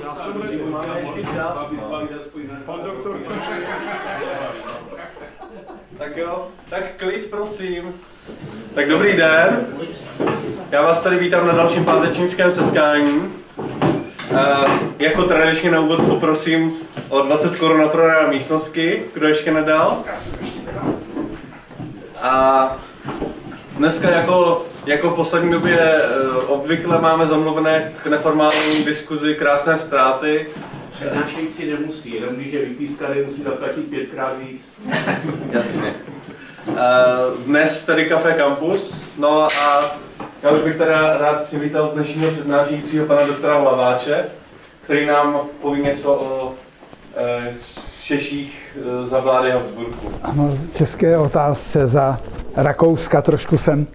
Já jsem máme ještě čas. Pan doktor Tak jo, tak klid prosím. Tak dobrý den. Já vás tady vítám na dalším pátečnickém setkání. Uh, jako tradičně na úvod poprosím o 20 korun na prodej místnosti, kdo ještě nedal. A dneska jako, jako v poslední době uh, obvykle máme zamluvené k neformální diskuzi krásné ztráty. Přednášející nemusí, jenom když je vypískaný, musí zaplatit pětkrát víc. Jasně. Uh, dnes tady Café Campus, no a já už bych teda rád přivítal dnešního přednášejícího pana doktora Hlaváče, který nám poví něco o e, Češích za vlády Habsburku. Ano, české otázce za Rakouska trošku jsem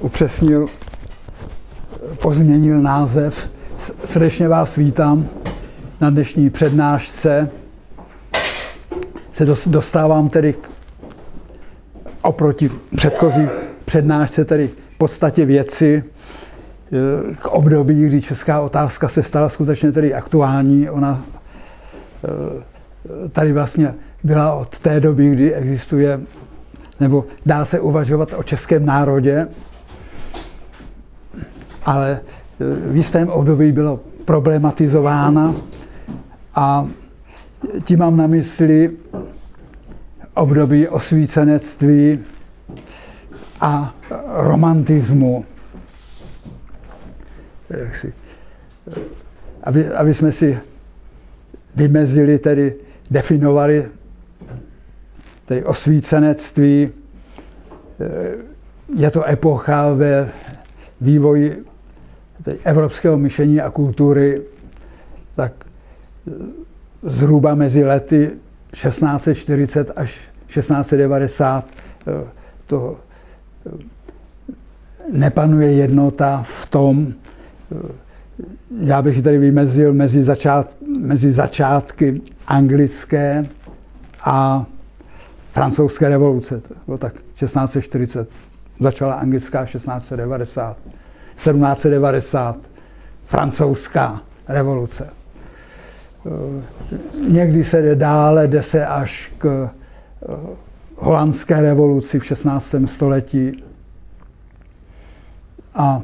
upřesnil, pozměnil název. Srdečně vás vítám na dnešní přednášce. Se dostávám tedy k, oproti předchozí přednášce tedy podstatě věci eh, k období, kdy česká otázka se stala skutečně tedy aktuální. Ona eh, tady vlastně byla od té doby, kdy existuje, nebo dá se uvažovat o českém národě, ale eh, v jistém období bylo problematizována a tím mám na mysli období osvícenectví, a romantismu. Aby, aby jsme si vymezili, tedy definovali tedy osvícenectví. Je to epocha ve vývoji evropského myšlení a kultury, tak zhruba mezi lety 1640 až 1690 to nepanuje jednota v tom, já bych tady vymezil mezi, začát, mezi začátky anglické a francouzské revoluce. To bylo tak 1640. Začala anglická 1690. 1790 francouzská revoluce. Někdy se jde dále, jde se až k holandské revoluci v 16. století a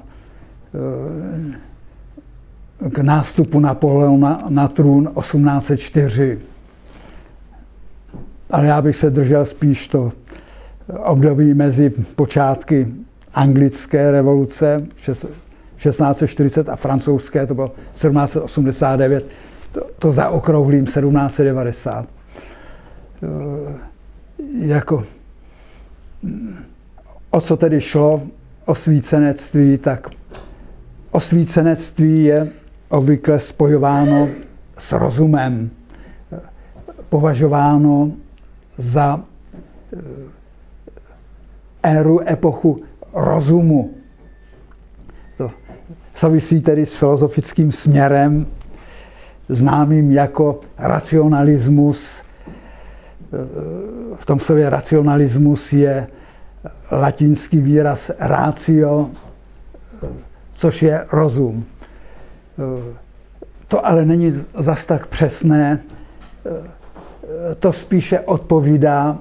e, k nástupu Napoleona na trůn 1804. Ale já bych se držel spíš to období mezi počátky anglické revoluce 1640 a francouzské, to bylo 1789, to, to zaokrouhlím 1790 jako o co tedy šlo osvícenectví, tak osvícenectví je obvykle spojováno s rozumem, považováno za eh, éru, epochu rozumu. To souvisí tedy s filozofickým směrem, známým jako racionalismus, v tom slově racionalismus je latinský výraz ratio, což je rozum. To ale není zas tak přesné. To spíše odpovídá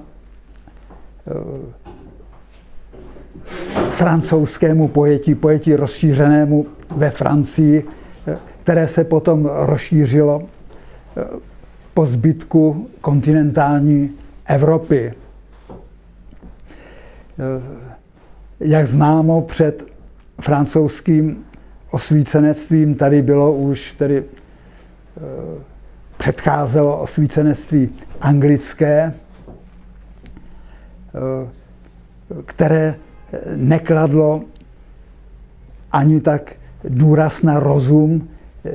francouzskému pojetí, pojetí rozšířenému ve Francii, které se potom rozšířilo po zbytku kontinentální Evropy. Jak známo, před francouzským osvícenectvím tady bylo už tedy eh, předcházelo osvícenectví anglické, eh, které nekladlo ani tak důraz na rozum,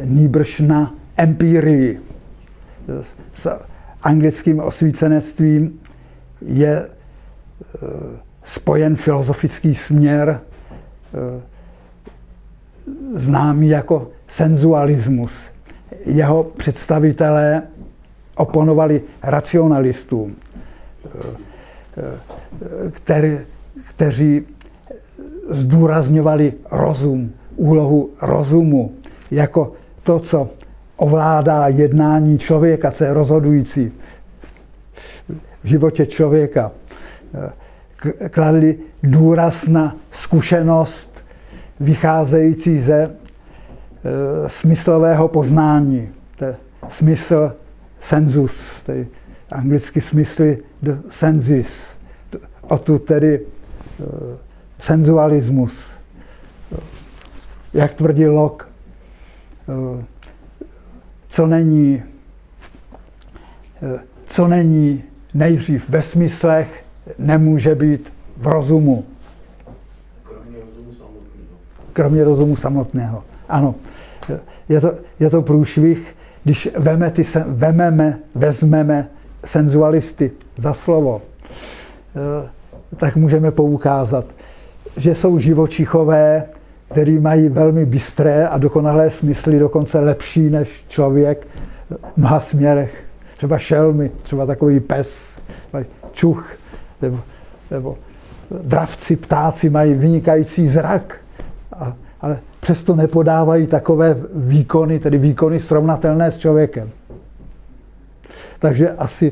nýbrž na empirii s anglickým osvícenectvím je e, spojen filozofický směr e, známý jako senzualismus. Jeho představitelé oponovali racionalistům, e, který, kteří zdůrazňovali rozum, úlohu rozumu jako to, co ovládá jednání člověka, co je rozhodující v životě člověka. Kladli důraz na zkušenost vycházející ze e, smyslového poznání. To je smysl sensus, tedy anglicky smysly the senses. O tu tedy senzualismus. Jak tvrdí Locke, e, co není, co není nejdřív ve smyslech, nemůže být v rozumu. Kromě rozumu samotného. Kromě rozumu samotného. Ano. Je to, je to průšvih, když veme ty, vememe, vezmeme senzualisty za slovo, eh, tak můžeme poukázat, že jsou živočichové, který mají velmi bystré a dokonalé smysly, dokonce lepší než člověk v mnoha směrech. Třeba šelmy, třeba takový pes, čuch, nebo, nebo dravci, ptáci mají vynikající zrak, a, ale přesto nepodávají takové výkony, tedy výkony srovnatelné s člověkem. Takže asi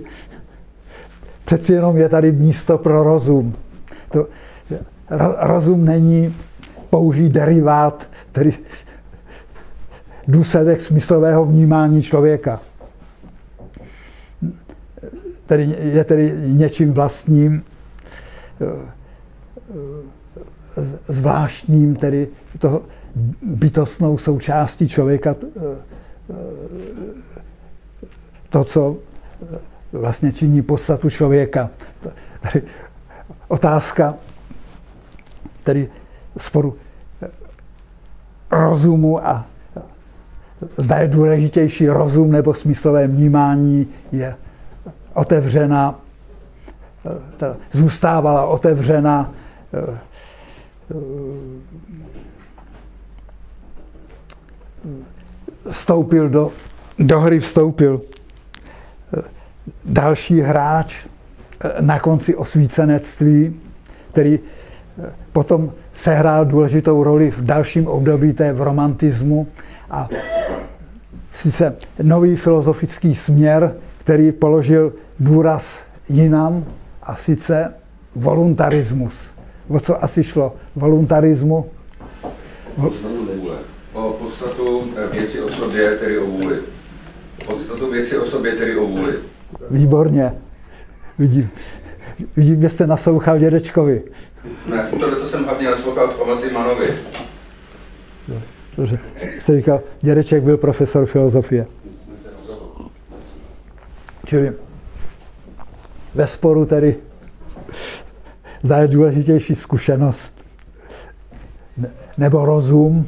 přeci jenom je tady místo pro rozum. To, rozum není použít derivát, tedy důsledek smyslového vnímání člověka. Tedy je tedy něčím vlastním, zvláštním, tedy toho bytostnou součástí člověka, to, co vlastně činí podstatu člověka. Tady otázka tedy sporu rozumu a zda je důležitější rozum nebo smyslové vnímání je otevřena, teda zůstávala otevřena vstoupil do, do hry vstoupil další hráč na konci osvícenectví, který potom sehrál důležitou roli v dalším období té v romantismu a sice nový filozofický směr, který položil důraz jinam a sice voluntarismus. O co asi šlo? Voluntarismu? Podstatu vůle. O podstatu eh, věci o sobě, tedy o vůli. Podstatu věci o sobě, tedy o vůli. Výborně. Vidím, vidím, že jste naslouchal dědečkovi. No, já jsem tohle to jsem hlavně naslouchal Tomasi Manovi. Dobře. Jste říkal, dědeček byl profesor filozofie. Čili ve sporu tedy zda je důležitější zkušenost nebo rozum,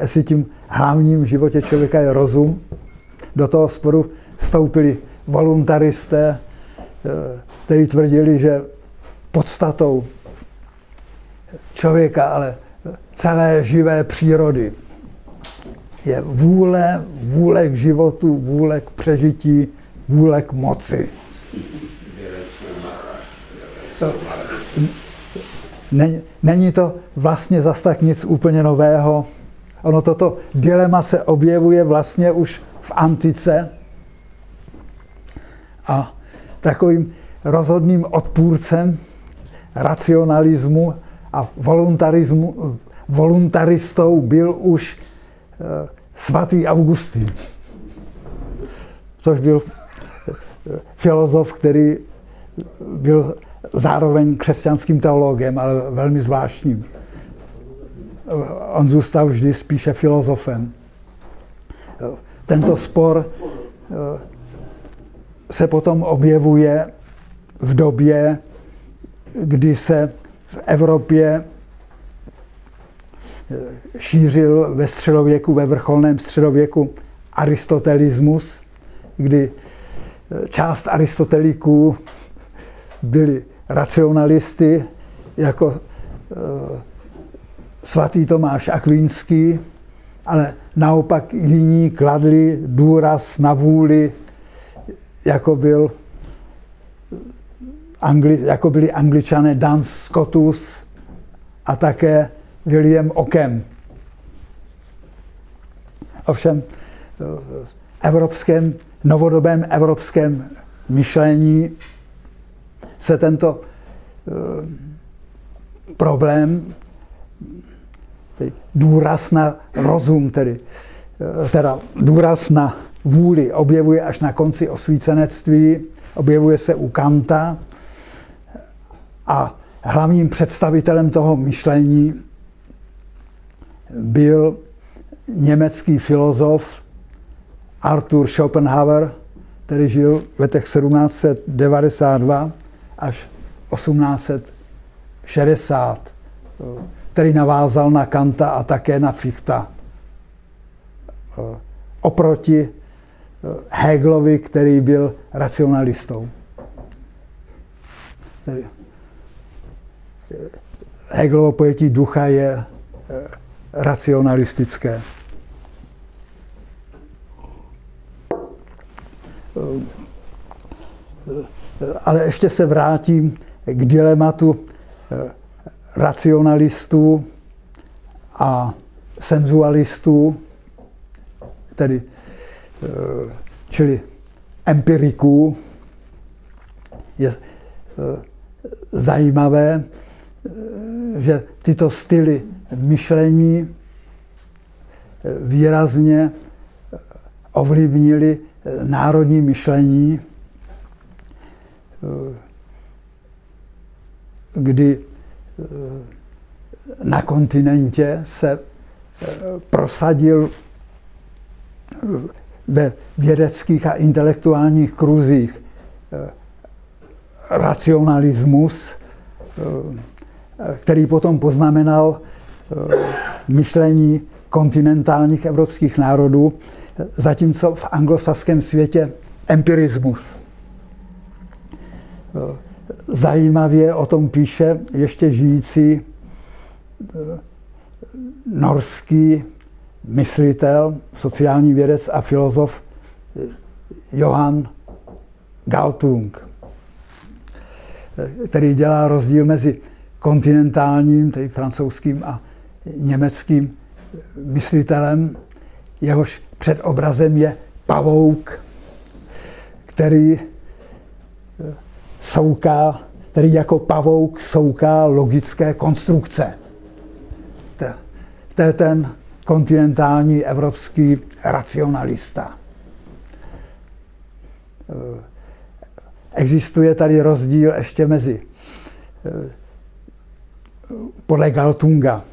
jestli tím hlavním v životě člověka je rozum. Do toho sporu vstoupili voluntaristé, eh, kteří tvrdili, že podstatou člověka, ale celé živé přírody je vůle, vůle k životu, vůle k přežití, vůle k moci. Není to vlastně zas tak nic úplně nového. Ono toto dilema se objevuje vlastně už v antice a takovým rozhodným odpůrcem racionalismu a voluntarismu, voluntaristou byl už eh, svatý Augustín, což byl eh, filozof, který byl zároveň křesťanským teologem, ale velmi zvláštním. On zůstal vždy spíše filozofem. Tento spor se potom objevuje v době, kdy se v Evropě eh, šířil ve středověku, ve vrcholném středověku aristotelismus, kdy eh, část aristoteliků byli racionalisty, jako eh, svatý Tomáš Akvínský, ale naopak jiní kladli důraz na vůli, jako, byl Angli, jako byli angličané Dan Scotus a také William Ockham. Ovšem evropském, novodobém evropském myšlení se tento problém, důraz na rozum, tedy, teda důraz na vůli objevuje až na konci osvícenectví, objevuje se u Kanta a hlavním představitelem toho myšlení byl německý filozof Arthur Schopenhauer, který žil v letech 1792 až 1860, který navázal na Kanta a také na Fichta. Oproti Hegelovi, který byl racionalistou. Hegelovo pojetí ducha je racionalistické. Ale ještě se vrátím k dilematu eh, racionalistů a senzualistů, tedy eh, čili empiriků. Je eh, zajímavé, že tyto styly myšlení výrazně ovlivnili národní myšlení, kdy na kontinentě se prosadil ve vědeckých a intelektuálních kruzích racionalismus, který potom poznamenal myšlení kontinentálních evropských národů, zatímco v anglosaském světě empirismus. Zajímavě o tom píše ještě žijící norský myslitel, sociální vědec a filozof Johann Galtung, který dělá rozdíl mezi kontinentálním, tedy francouzským a německým myslitelem, jehož před obrazem je pavouk, který souká, který jako pavouk souká logické konstrukce. To je ten kontinentální evropský racionalista. Existuje tady rozdíl ještě mezi podle Galtunga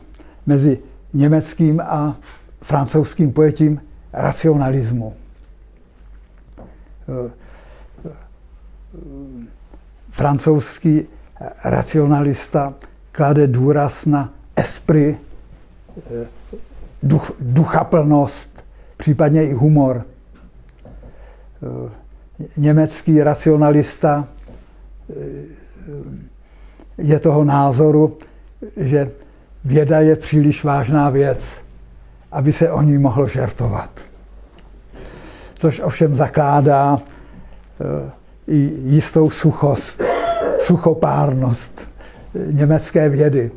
mezi německým a francouzským pojetím racionalismu. Francouzský racionalista klade důraz na esprit, duch, duchaplnost, případně i humor. Německý racionalista je toho názoru, že věda je příliš vážná věc, aby se o ní mohlo žertovat. Což ovšem zakládá i jistou suchost, suchopárnost německé vědy.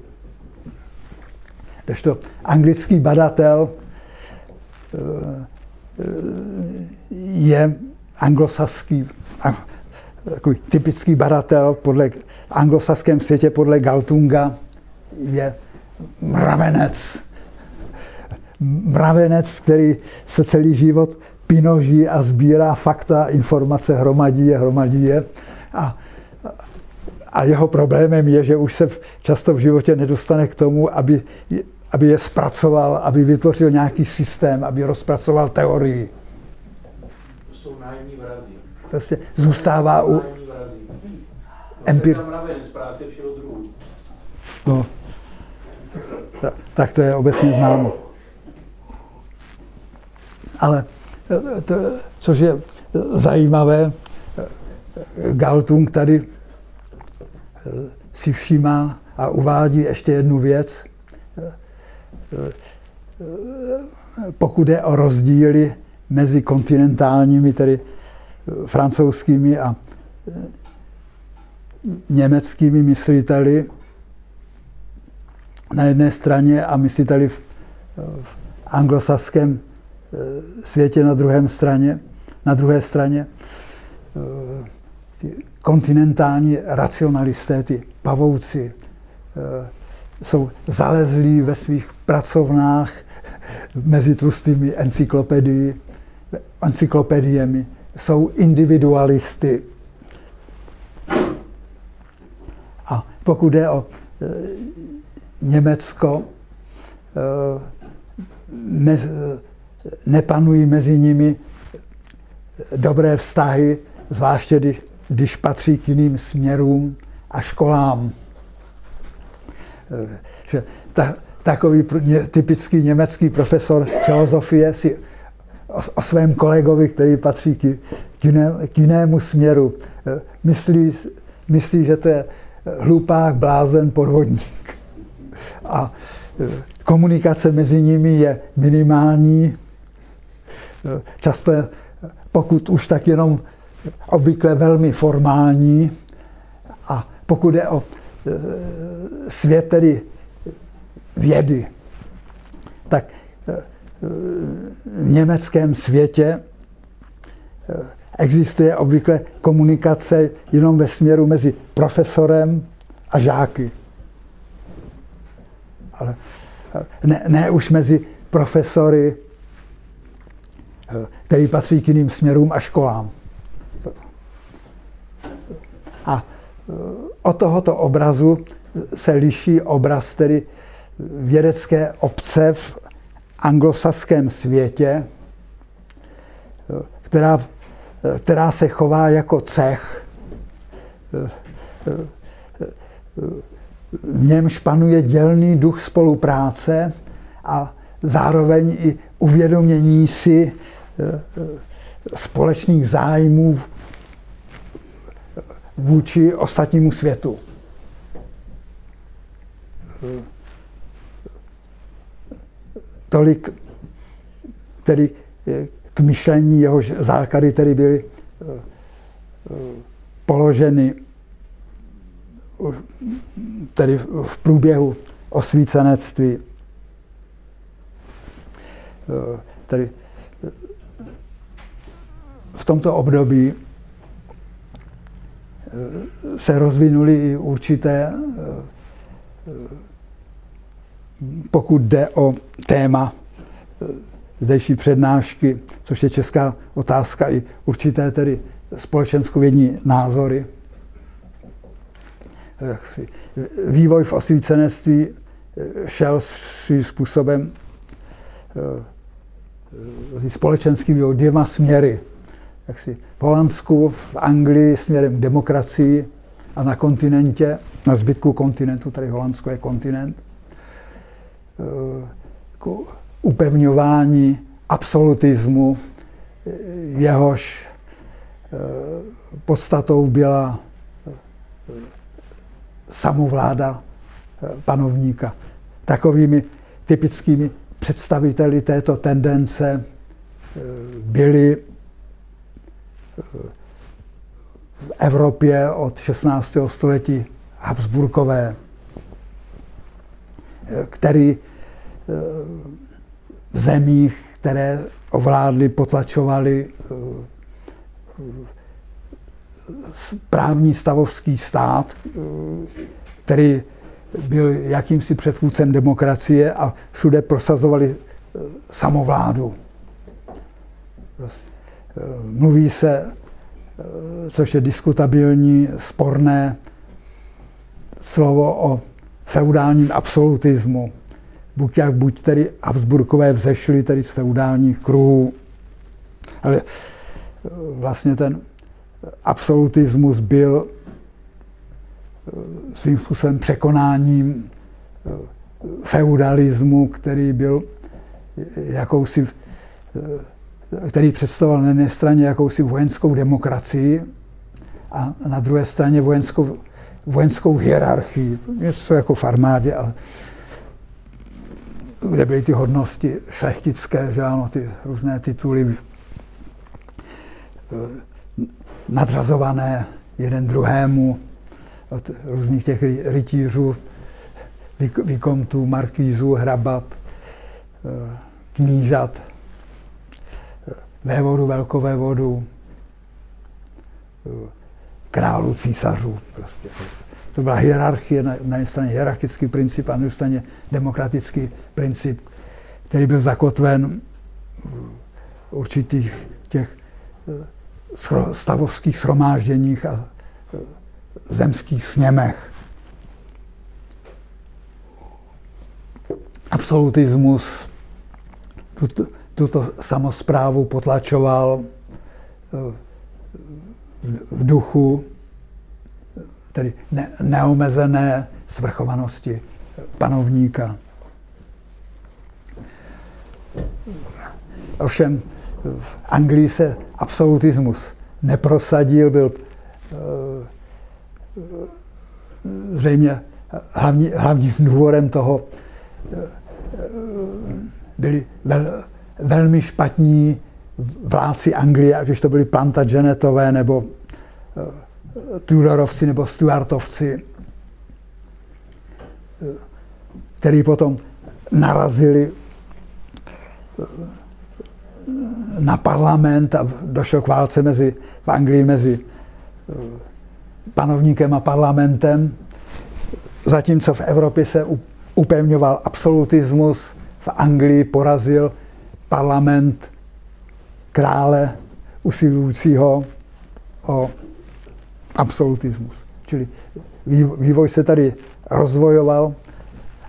To anglický badatel eh, je anglosaský, takový typický badatel podle anglosaském světě podle Galtunga je mravenec. Mravenec, který se celý život pinoží a sbírá fakta, informace, hromadí je, hromadí je. A, a jeho problémem je, že už se často v životě nedostane k tomu, aby, aby je zpracoval, aby vytvořil nějaký systém, aby rozpracoval teorii. To jsou nájemní vrazi. Prostě zůstává u... Empir... No, tak to je obecně známo. Ale to, což je zajímavé, Galtung tady si všímá a uvádí ještě jednu věc. Pokud je o rozdíly mezi kontinentálními, tedy francouzskými a německými mysliteli, na jedné straně a mysliteli v, v anglosaském světě na druhém straně, na druhé straně ty kontinentální racionalisté, ty pavouci, jsou zalezlí ve svých pracovnách mezi tlustými encyklopediemi, jsou individualisty. A pokud jde o e, Německo, e, mez, nepanují mezi nimi dobré vztahy, zvláště když, když patří k jiným směrům a školám. E, že ta, takový typický německý profesor filozofie si o, o svém kolegovi, který patří k, k, jiné, k jinému směru, e, myslí, myslí, že to je hlupák, blázen, podvodník. A komunikace mezi nimi je minimální. Často pokud už tak jenom obvykle velmi formální. A pokud je o svět tedy vědy, tak eh, v německém světě eh, existuje obvykle komunikace jenom ve směru mezi profesorem a žáky. Ale eh, ne, ne už mezi profesory, který patří k jiným směrům a školám. A od tohoto obrazu se liší obraz tedy vědecké obce v anglosaském světě, která, která se chová jako cech. V němž panuje dělný duch spolupráce a zároveň i uvědomění si společných zájmů vůči ostatnímu světu tolik tedy eh, k myšlení, jehož základy tedy byly eh, eh, položeny tedy v průběhu osvícenectví. Tedy v tomto období se rozvinuly i určité pokud jde o téma eh, zdejší přednášky, což je česká otázka i určité tedy společenskovědní názory. Vývoj v osvícenství eh, šel svým způsobem eh, společenský vývoj dvěma směry. Jak si v Holandsku, v Anglii směrem k demokracii a na kontinentě, na zbytku kontinentu, tady Holandsko je kontinent, k upevňování absolutismu, jehož eh, podstatou byla eh, samovláda eh, panovníka. Takovými typickými představiteli této tendence byli v Evropě od 16. století Habsburkové, který v zemích, které ovládli, potlačovali právní stavovský stát, který byl jakýmsi předchůdcem demokracie a všude prosazovali samovládu. Mluví se, což je diskutabilní, sporné slovo o feudálním absolutismu. Buď jak buď tedy Habsburkové vzešli tedy z feudálních kruhů, ale eh, vlastně ten absolutismus byl eh, svým způsobem překonáním eh, feudalismu, který byl jakousi, který představoval na jedné straně jakousi vojenskou demokracii a na druhé straně vojenskou, vojenskou hierarchii. Něco jako v armádě, ale kde byly ty hodnosti šlechtické, že ano, ty různé tituly eh, nadřazované jeden druhému od různých těch rytířů, vykontů, markýzů, hrabat, eh, knížat vévodu, velkovévodu, králu, císařů. Prostě. To byla hierarchie, na jedné straně hierarchický princip a na druhé straně demokratický princip, který byl zakotven v určitých těch eh, stavovských shromážděních a eh, zemských sněmech. Absolutismus tuto, samozprávu potlačoval eh, v duchu tedy ne, neomezené svrchovanosti panovníka. Ovšem v Anglii se absolutismus neprosadil, byl eh, zřejmě hlavní, hlavním důvodem toho eh, vel, velmi špatní vládci Anglie, ať už to byli Plantagenetové nebo eh, Tudorovci nebo Stuartovci, který potom narazili na parlament a došlo k válce mezi, v Anglii mezi eh, panovníkem a parlamentem, zatímco v Evropě se upevňoval absolutismus, v Anglii porazil parlament krále usilujícího o absolutismus. Čili vývoj se tady rozvojoval.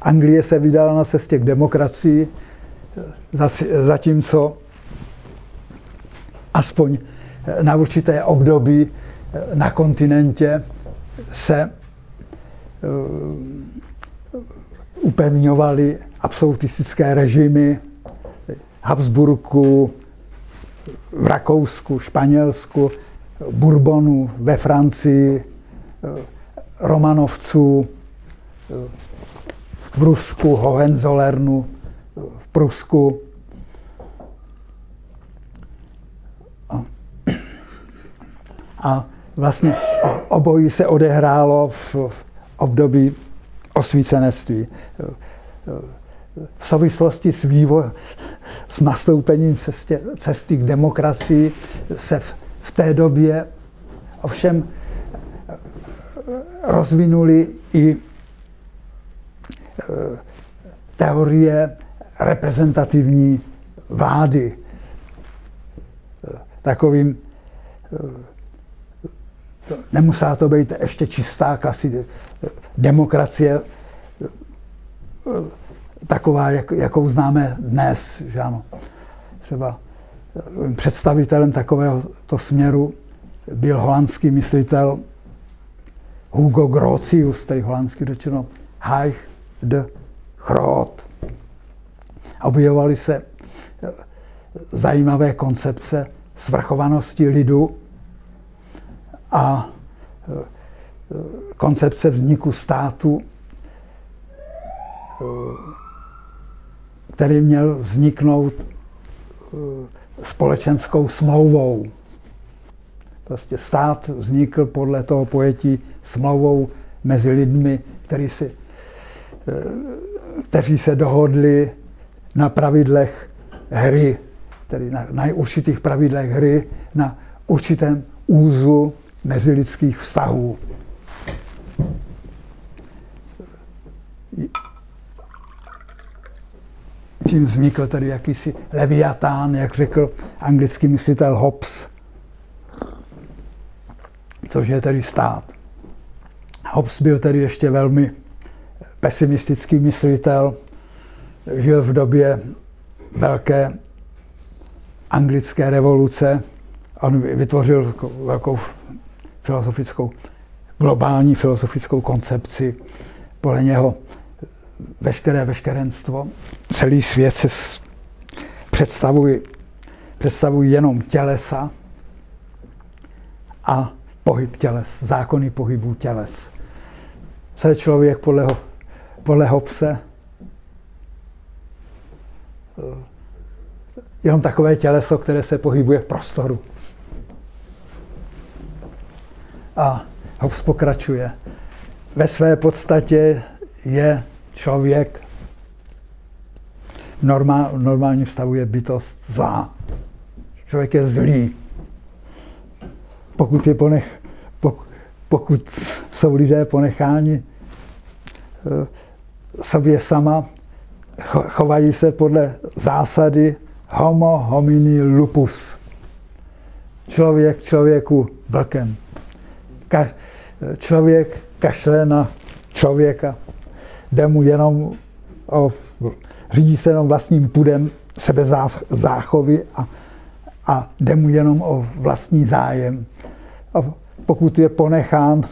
Anglie se vydala na cestě k demokracii, zatímco aspoň na určité období na kontinentě se eh, upevňovaly absolutistické režimy Habsburku, v Rakousku, Španělsku, Bourbonu ve Francii, Romanovců v Rusku, Hohenzollernu v Prusku. A vlastně obojí se odehrálo v období osvícenství. V souvislosti s vývojem, s nastoupením cestě, cesty k demokracii se v, v té době ovšem rozvinuli i e, teorie reprezentativní vlády. Takovým, e, to, nemusela to být ještě čistá klasy demokracie, taková, jak, jakou známe dnes. Že ano. Třeba eh, představitelem takového to směru byl holandský myslitel Hugo Grotius, tedy holandsky řečeno Heich de Groot. Objevovaly se eh, zajímavé koncepce svrchovanosti lidu a eh, koncepce vzniku státu který měl vzniknout eh, společenskou smlouvou. Prostě stát vznikl podle toho pojetí smlouvou mezi lidmi, který si, eh, kteří se dohodli na pravidlech hry, tedy na, na určitých pravidlech hry, na určitém úzu mezilidských vztahů tím vznikl tady jakýsi leviatán, jak řekl anglický myslitel Hobbes, což je tedy stát. Hobbes byl tedy ještě velmi pesimistický myslitel, žil v době velké anglické revoluce. On vytvořil velkou filozofickou, globální filozofickou koncepci. Podle něho veškeré veškerenstvo, celý svět se představují, představují jenom tělesa a pohyb těles, zákony pohybu těles. Je člověk podle, podle Hobse? Jenom takové těleso, které se pohybuje v prostoru. A Hobbes pokračuje. Ve své podstatě je člověk v normál, normálním stavu je bytost zlá. člověk je zlý. Pokud, je ponech, pokud jsou lidé ponecháni eh, sobě sama, chovají se podle zásady homo homini lupus. Člověk člověku vlkem. Ka, člověk kašle na člověka. Jde mu jenom o, řídí se jenom vlastním půdem sebe záchovy a, a jde mu jenom o vlastní zájem. A pokud je ponechán,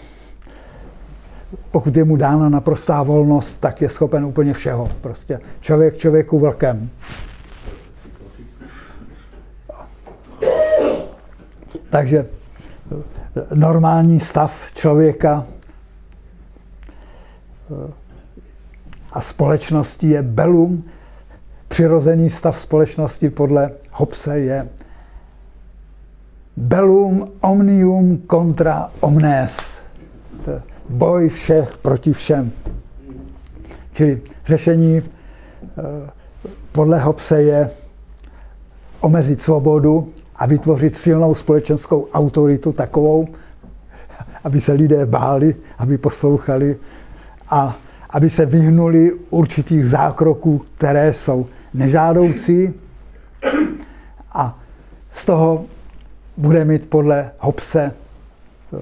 pokud je mu dána naprostá volnost, tak je schopen úplně všeho. Prostě člověk člověku vlkem. Takže normální stav člověka a společnosti je belum. Přirozený stav společnosti podle Hobbese je bellum omnium contra omnes. Boj všech proti všem. Čili řešení eh, podle Hobbese je omezit svobodu a vytvořit silnou společenskou autoritu takovou, aby se lidé báli, aby poslouchali a aby se vyhnuli určitých zákroků, které jsou nežádoucí a z toho bude mít podle Hobse, eh,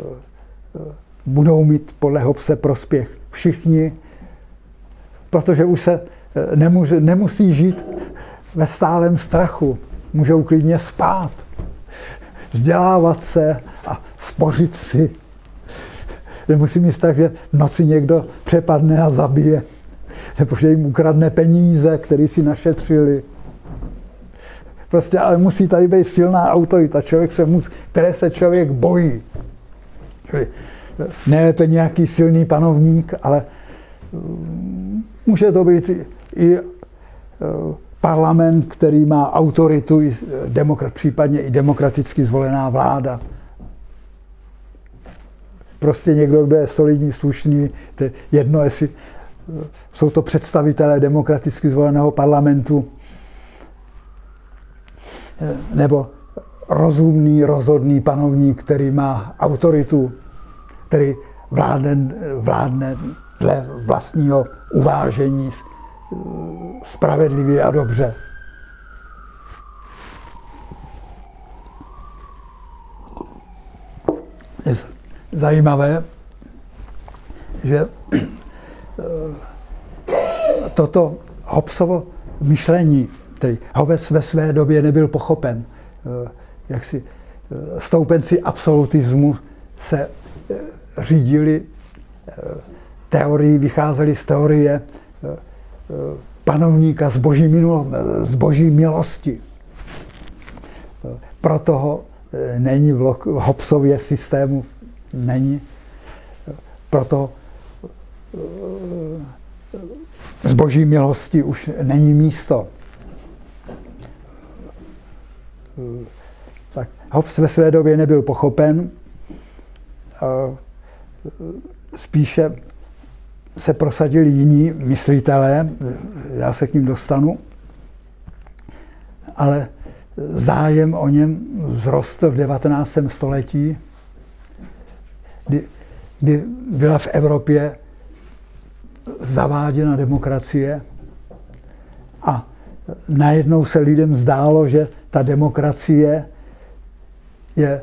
eh, budou mít podle Hobse prospěch všichni, protože už se eh, nemůže, nemusí žít ve stálem strachu. Můžou klidně spát, vzdělávat se a spořit si. Nemusí mít tak, že noci někdo přepadne a zabije, nebo že jim ukradne peníze, které si našetřili Prostě ale musí tady být silná autorita, člověk se musí, které se člověk bojí. Čili nejlépe nějaký silný panovník, ale mm, může to být i e, parlament, který má autoritu, demokrat, případně i demokraticky zvolená vláda. Prostě někdo, kdo je solidní, slušný, to je jedno, jestli e, jsou to představitelé demokraticky zvoleného parlamentu, nebo rozumný, rozhodný panovník, který má autoritu, který vládne, vládne dle vlastního uvážení spravedlivě a dobře. Zajímavé, že eh, toto Hobsovo myšlení který Hobbes ve své době nebyl pochopen. Eh, jak si eh, stoupenci absolutismu se řídili teorii, vycházeli z teorie panovníka z boží, minulo, z boží milosti. Proto ho není v Hobbesově systému, není. Proto z boží milosti už není místo. tak Hobbes ve své době nebyl pochopen. Spíše se prosadili jiní myslitelé, já se k ním dostanu, ale zájem o něm vzrostl v 19. století, kdy, kdy byla v Evropě zaváděna demokracie a najednou se lidem zdálo, že ta demokracie je,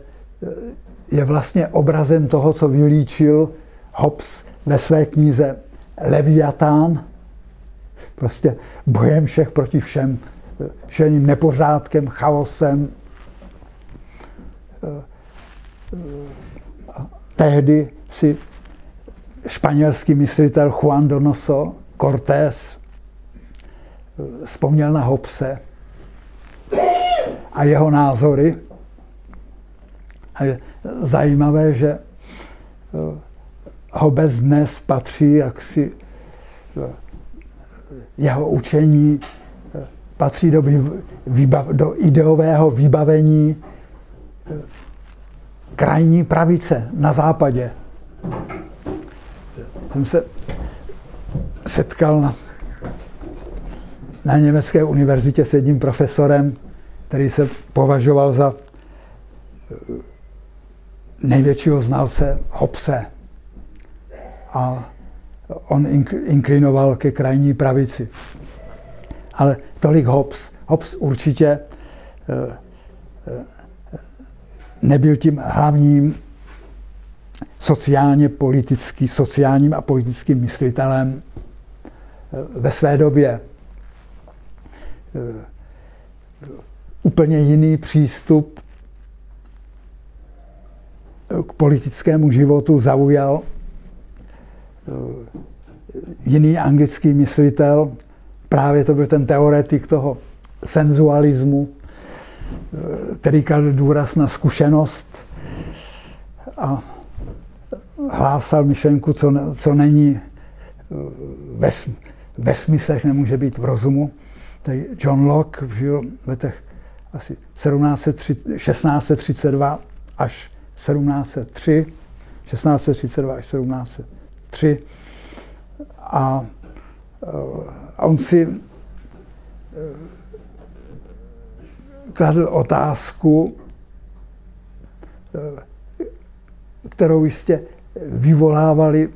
je vlastně obrazem toho, co vylíčil Hobbes ve své knize Leviatán, prostě bojem všech proti všem, všem nepořádkem, chaosem. Tehdy si španělský myslitel Juan Donoso Cortés vzpomněl na Hobbese a jeho názory. A je zajímavé, že eh, Hobbes dnes patří jaksi eh, jeho učení eh, patří do, výbav, do ideového vybavení krajní pravice na západě. Jsem se setkal na na německé univerzitě s jedním profesorem, který se považoval za největšího znalce Hobse. A on inklinoval ke krajní pravici. Ale tolik Hobbes. Hobbes určitě eh, eh, nebyl tím hlavním sociálně politický, sociálním a politickým myslitelem eh, ve své době. Úplně jiný přístup k politickému životu zaujal jiný anglický myslitel, právě to byl ten teoretik toho senzualismu, který kladl důraz na zkušenost a hlásal myšlenku, co, co není ve, ve smyslech, nemůže být v rozumu. Tady John Locke žil v letech asi 1632 až 1703, 1632 až 1703 a on si eh, kladl otázku, eh, kterou jistě vyvolávali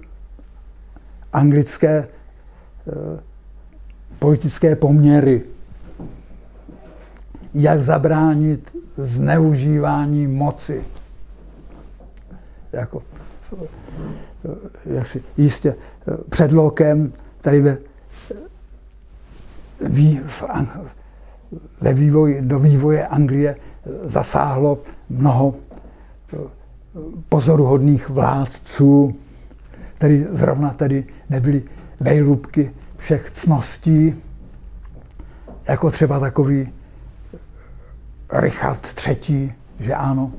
anglické eh, politické poměry. Jak zabránit zneužívání moci. Jako, jak si, jistě před lokem tady ve ve vývoji, do vývoje Anglie zasáhlo mnoho eh, pozoruhodných vládců, který zrovna tady nebyly vejlubky všech cností, jako třeba takový Richard III., že ano,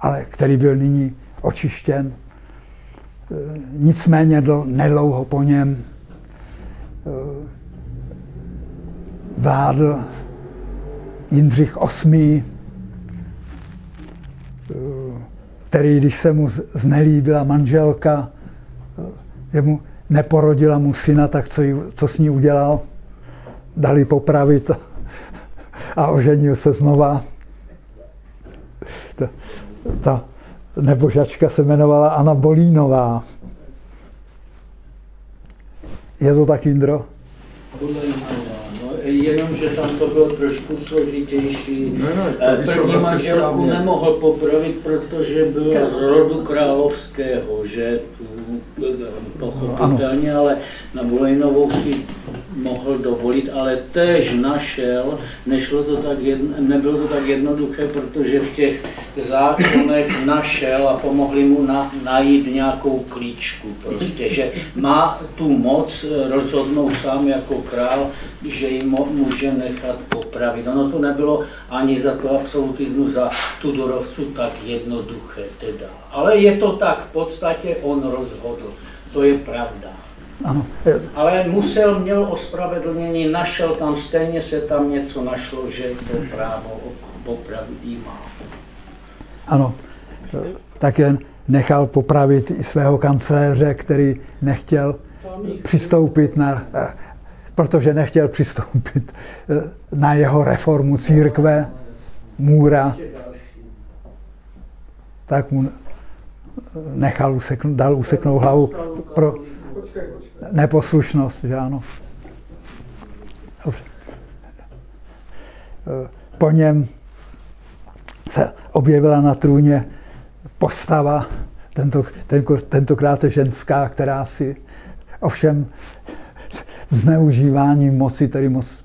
ale který byl nyní očištěn. Eh, nicméně nedlouho po něm eh, vládl Jindřich VIII., který, když se mu znelíbila manželka, jemu neporodila mu syna, tak co, jí, co s ní udělal? Dali popravit a oženil se znova. Ta, ta nebožačka se jmenovala Anna Bolínová. Je to tak, Indro? jenom, že tam to bylo trošku složitější. No, no, První manželku nemohl popravit, protože byl z rodu královského, že pochopitelně, ale na Bolejnovou si mohl dovolit, ale též našel, nešlo to tak jedno, nebylo to tak jednoduché, protože v těch zákonech našel a pomohli mu na, najít nějakou klíčku prostě, že má tu moc rozhodnout sám jako král, že ji může nechat popravit. Ono to nebylo ani za to absolutismu, za Tudorovců tak jednoduché teda. Ale je to tak, v podstatě on rozhodl. To je pravda. Ano. Ale musel, měl ospravedlnění, našel tam, stejně se tam něco našlo, že to právo popravit jí má. Ano, tak jen nechal popravit i svého kancléře, který nechtěl přistoupit na, protože nechtěl přistoupit na jeho reformu církve, můra, tak mu nechal useknout, dal useknout hlavu pro neposlušnost, že ano. Dobře. Po něm se objevila na trůně postava, tento, tentokrát ženská, která si ovšem zneužívání moci, tedy moc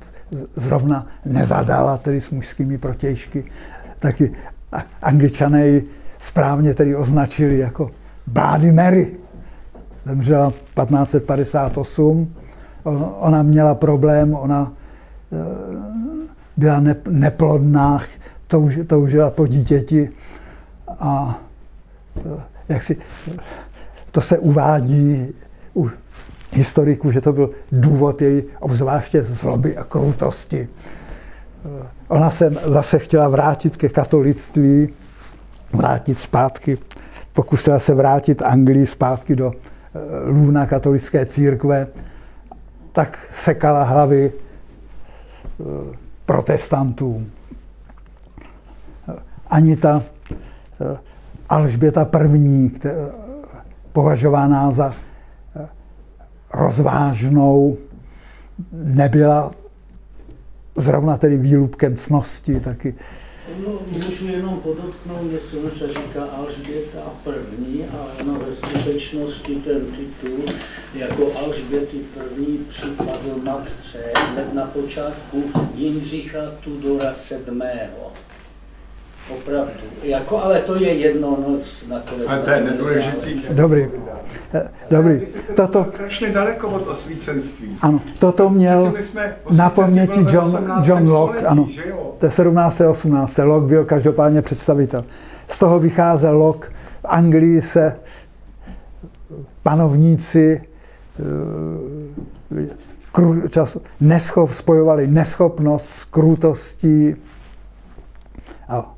zrovna nezadala, tedy s mužskými protějšky. Taky angličané ji správně tedy označili jako Bloody Mary. Zemřela 1558. Ona měla problém, ona eh, byla neplodná, toužila po dítěti a eh, jak si, to se uvádí u historiků, že to byl důvod její obzvláště zloby a krutosti. Eh, ona se zase chtěla vrátit ke katolictví, vrátit zpátky, pokusila se vrátit Anglii zpátky do lůna katolické církve, tak sekala hlavy protestantům. ani ta Alžběta I., považovaná za rozvážnou, nebyla zrovna tedy výlupkem cnosti, taky No, můžu jenom podotknout něco, co se říká Alžběta první, a no, ve skutečnosti ten titul jako Alžběty první připadl matce hned na počátku Jindřicha Tudora sedmého. Opravdu. Jako, ale to je jedno noc nakonec. A to je nedůležitý. Dobrý. Eh, Dobrý. Toto... Strašně daleko od osvícenství. Ano, toto měl na paměti John, John Locke, ano. To je 17. 18. Locke byl každopádně představitel. Z toho vycházel Locke. V Anglii se panovníci eh, čas, neschop, spojovali neschopnost s krutostí a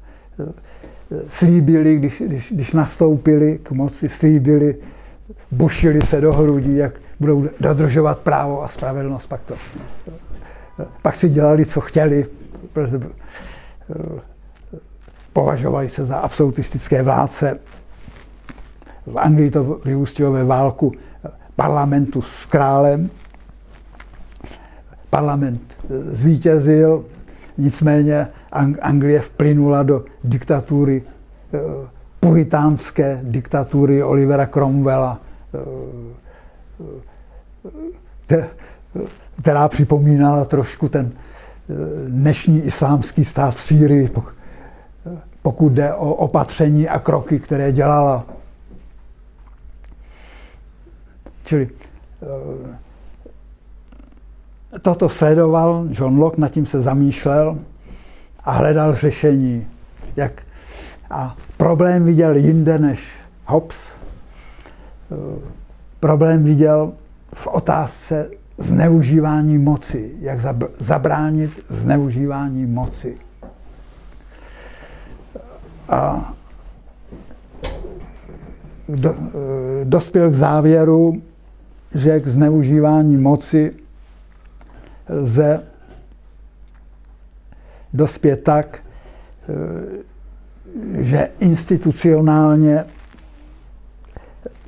slíbili, když, když, když nastoupili k moci, slíbili, bušili se do hrudí, jak budou dodržovat právo a spravedlnost. Pak, to, pak si dělali, co chtěli, protože eh, považovali se za absolutistické vládce. V Anglii to vyústilo ve válku parlamentu s králem. Parlament eh, zvítězil, nicméně Anglie vplynula do diktatury, eh, puritánské diktatury Olivera Cromwella, eh, která připomínala trošku ten eh, dnešní islámský stát v Sýrii, pokud jde o opatření a kroky, které dělala. Čili toto sledoval John Locke, nad tím se zamýšlel a hledal řešení. Jak, a problém viděl jinde než Hobbes. Problém viděl v otázce zneužívání moci, jak zabránit zneužívání moci. A do, dospěl k závěru, že k zneužívání moci lze dospět tak, eh, že institucionálně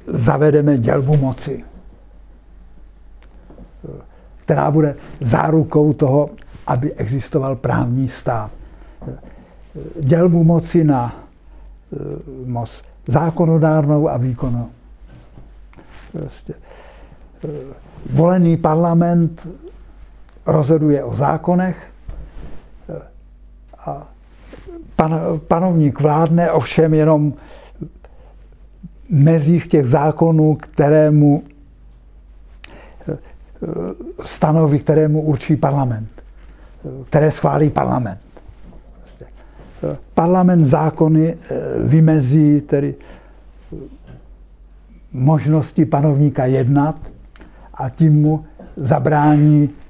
zavedeme dělbu moci, která bude zárukou toho, aby existoval právní stát. Dělbu moci na eh, moc zákonodárnou a výkonnou. Prostě. Eh, volený parlament rozhoduje o zákonech, a pan, panovník vládne ovšem jenom mezích těch zákonů, kterému stanoví, kterému určí parlament, které schválí parlament. Parlament zákony eh, vymezí tedy možnosti panovníka jednat a tím mu zabrání, eh,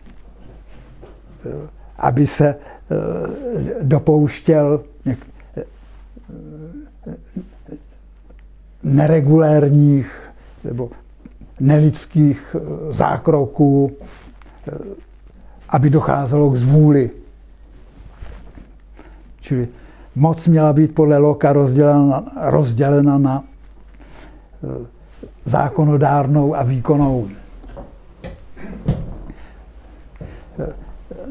aby se Eh, dopouštěl neregulérních nebo nelidských eh, zákroků, eh, aby docházelo k zvůli. Čili moc měla být podle Loka rozdělena, rozdělena na zákonodárnou a výkonou.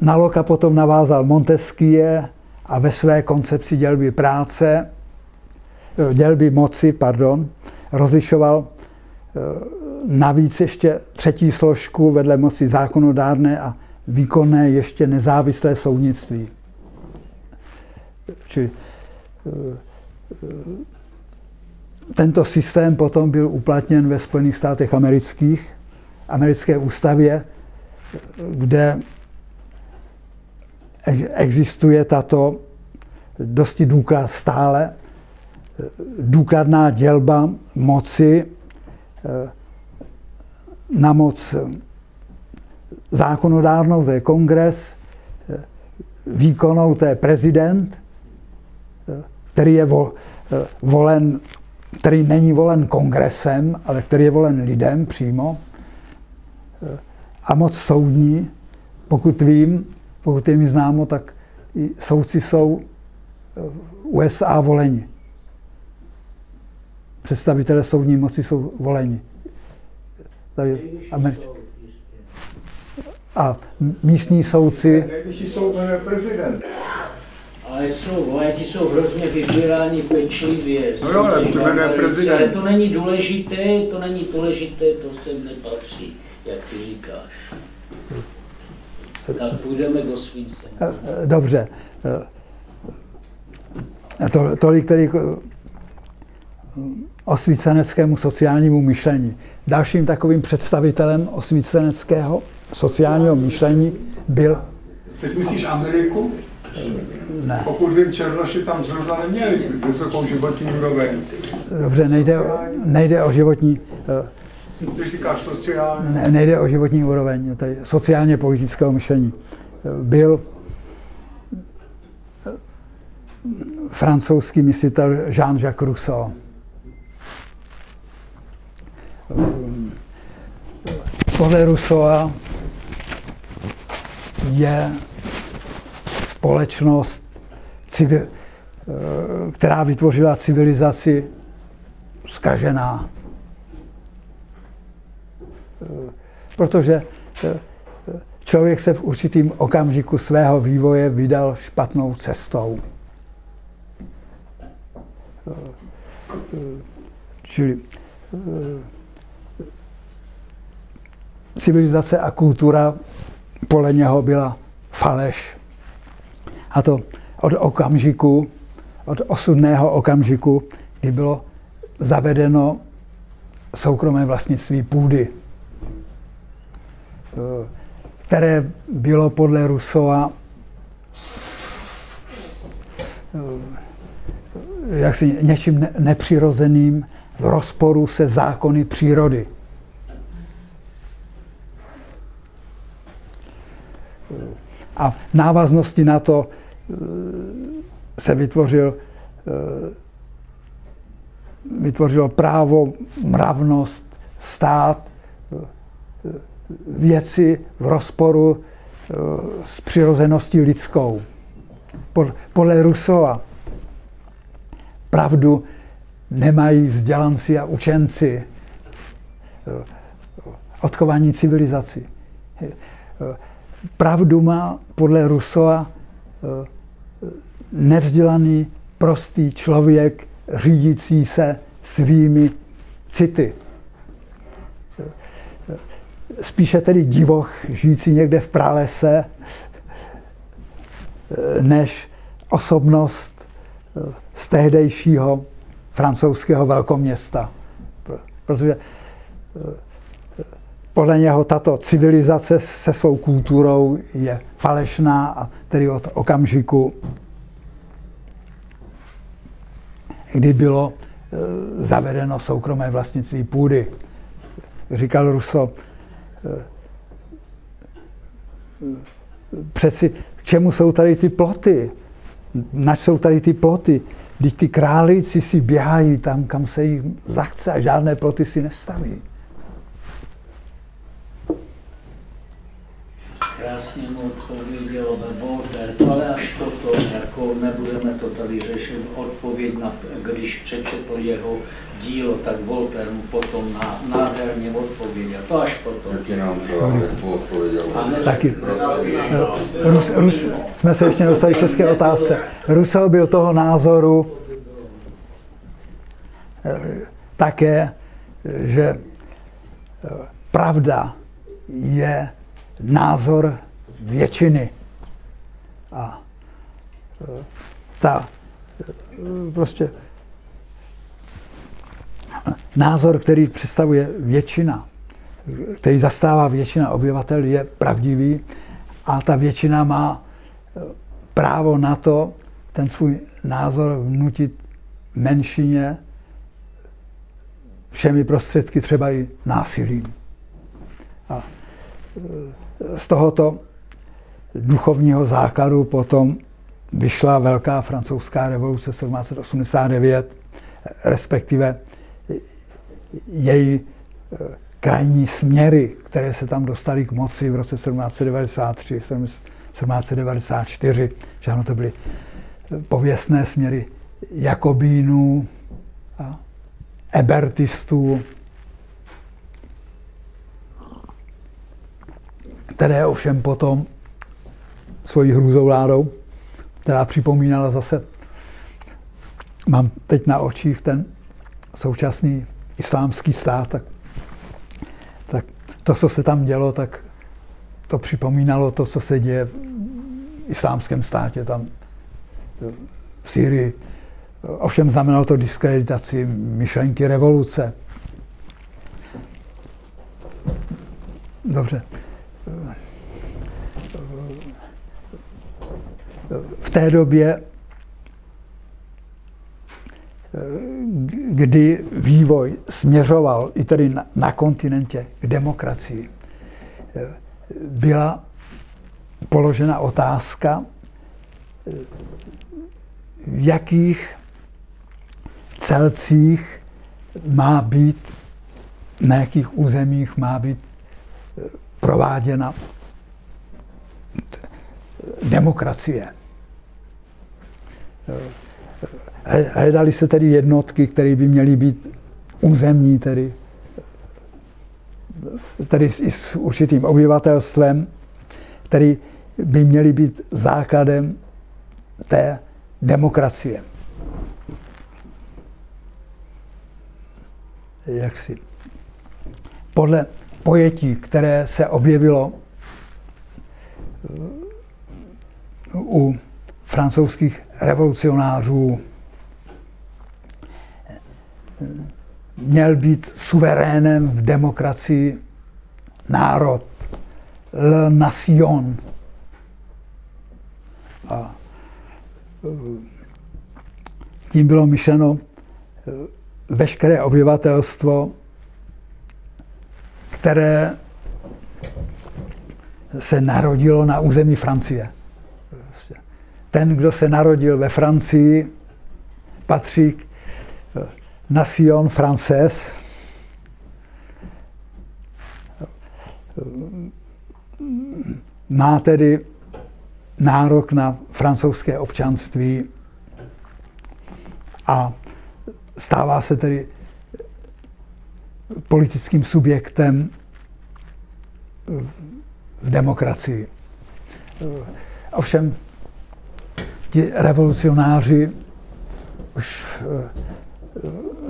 Na Loka potom navázal Montesquieu a ve své koncepci dělby práce, eh, dělby moci, pardon, rozlišoval eh, navíc ještě třetí složku vedle moci zákonodárné a výkonné ještě nezávislé soudnictví. Čili eh, tento systém potom byl uplatněn ve Spojených státech amerických, americké ústavě, kde existuje tato dosti důklad, stále důkladná dělba moci eh, na moc zákonodárnou, to je kongres, eh, výkonnou, to je prezident, eh, který je volen, který není volen kongresem, ale který je volen lidem přímo. A moc soudní, pokud vím, pokud je mi známo, tak i soudci jsou USA voleni. Představitelé soudní moci jsou voleni. Tady Američ... A místní soudci... Nejvyšší soud jmenuje prezident. Ale jsou, vole, ti jsou hrozně vybíráni pečlivě. No jo, ale to jmenuje Americe, prezident. Ale to není důležité, to není důležité, to sem nepatří, jak ty říkáš. Tak půjdeme do svícení. Eh, Dobře. Eh, To, tolik tedy k eh, osvíceneckému sociálnímu myšlení. Dalším takovým představitelem osvíceneckého sociálního myšlení byl, Teď myslíš Ameriku? ne, Pokud vím, Černoši tam zrovna neměli vysokou životní úroveň. dobře, nejde, o- nejde o životní, eh, Ne- nejde o životní úroveň, tedy sociálně politického myšlení. Byl eh, francouzský myslitel Jean-Jacques Rousseau. Eh, Podle Rousseau je společnost, civi- eh, která vytvořila civilizaci, zkažená. Protože eh, člověk se v určitým okamžiku svého vývoje vydal špatnou cestou. Čili eh, civilizace a kultura podle něho byla faleš. A to od okamžiku, od osudného okamžiku, kdy bylo zavedeno soukromé vlastnictví půdy, eh, které bylo podle Rusova eh, jaksi něčím ne- nepřirozeným v rozporu se zákony přírody. A v návaznosti na to eh, se vytvořil eh, vytvořilo právo, mravnost, stát, věci v rozporu eh, s přirozeností lidskou. Pod- Podle Rusova pravdu nemají vzdělanci a učenci eh, odchování civilizaci. Eh, Pravdu má podle Rusova nevzdělaný, prostý člověk, řídící se svými city. Spíše tedy divoch, žijící někde v pralese, než osobnost eh, z tehdejšího francouzského velkoměsta. Pro- Protože eh, podle něho tato civilizace se svou kulturou je falešná a tedy od okamžiku, kdy bylo eh, zavedeno soukromé vlastnictví půdy. Říkal eh, přeci k čemu jsou tady ty ploty? Nač jsou tady ty ploty? Když ty králíci si běhají tam, kam se jim zachce a žádné ploty si nestaví. Krásně mu odpověděl to ale až toto, jako nebudeme to tady řešit, odpověď na, když přečetl jeho dílo, tak Voltaire mu potom ná, nádherně odpověděl, to až potom. Řekni nám to, jak mu odpověděl. Taky. Rus, Rus, jsme se ještě dostali k české otázce. Rousseau byl toho názoru eh, také, že eh, pravda je názor většiny. A eh, ta prostě názor, který představuje většina, který zastává většina obyvatel, je pravdivý a ta většina má eh, právo na to, ten svůj názor vnutit menšině všemi prostředky, třeba i násilím. A eh, z tohoto duchovního základu potom vyšla velká francouzská revoluce 1789, respektive její eh, krajní směry, které se tam dostaly k moci v roce 1793, 1794, že ano, to byly eh, pověstné směry Jakobínů a Ebertistů, které ovšem potom svojí hrůzou vládou, která připomínala zase, mám teď na očích ten současný islámský stát, tak, tak to, co se tam dělo, tak to připomínalo to, co se děje v islámském státě tam v Syrii. Ovšem znamenalo to diskreditaci myšlenky revoluce. Dobře. V té době, kdy vývoj směřoval i tedy na, na kontinentě k demokracii, byla položena otázka, v jakých celcích má být, na jakých územích má být eh, prováděna demokracie. Eh, hledali se tedy jednotky, které by měly být územní, tedy, tedy s určitým obyvatelstvem, které by měly být základem té demokracie. Jak si podle pojetí, které se objevilo u francouzských revolucionářů, měl být suverénem v demokracii národ, le nation. A tím bylo myšleno eh, veškeré obyvatelstvo, které se narodilo na území Francie. Ten, kdo se narodil ve Francii, patří eh, Nation Française. Má tedy nárok na francouzské občanství a stává se tedy politickým subjektem v demokracii. Ovšem, ti revolucionáři už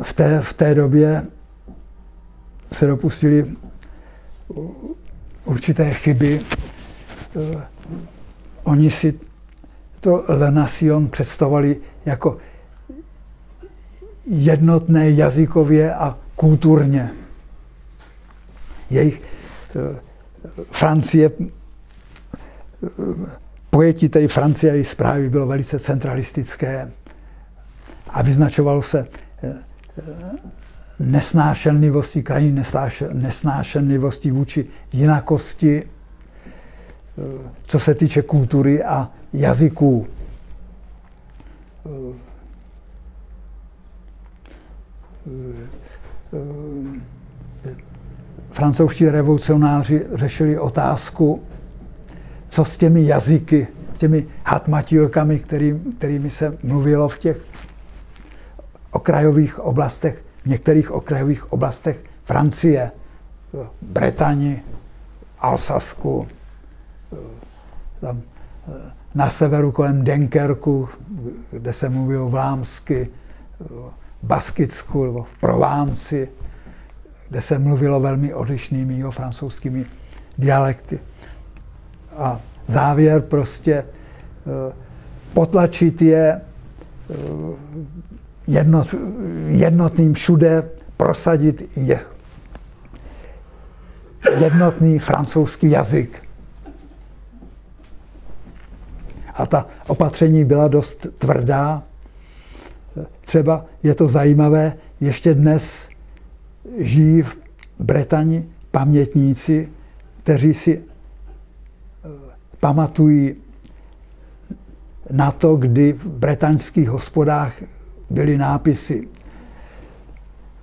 v té, v té době se dopustili určité chyby oni si to La Nation představovali jako jednotné jazykově a kulturně. Jejich eh, Francie, eh, pojetí tedy Francie její zprávy bylo velice centralistické a vyznačovalo se eh, nesnášenlivostí, krajní nesnášenlivostí vůči jinakosti, co se týče kultury a jazyků. Francouzští revolucionáři řešili otázku, co s těmi jazyky, těmi hatmatílkami, který, kterými se mluvilo v těch okrajových oblastech, v některých okrajových oblastech Francie, Bretani, Alsasku, tam eh, na severu kolem Denkerku, kde se mluvilo vlámsky, Baskicku nebo v Provánci, kde se mluvilo velmi odlišnými francouzskými dialekty. A závěr prostě eh, potlačit je eh, jednot, jednotným všude, prosadit je jednotný francouzský jazyk. A ta opatření byla dost tvrdá. Třeba je to zajímavé, ještě dnes žijí v Bretani pamětníci, kteří si eh, pamatují na to, kdy v bretaňských hospodách byly nápisy.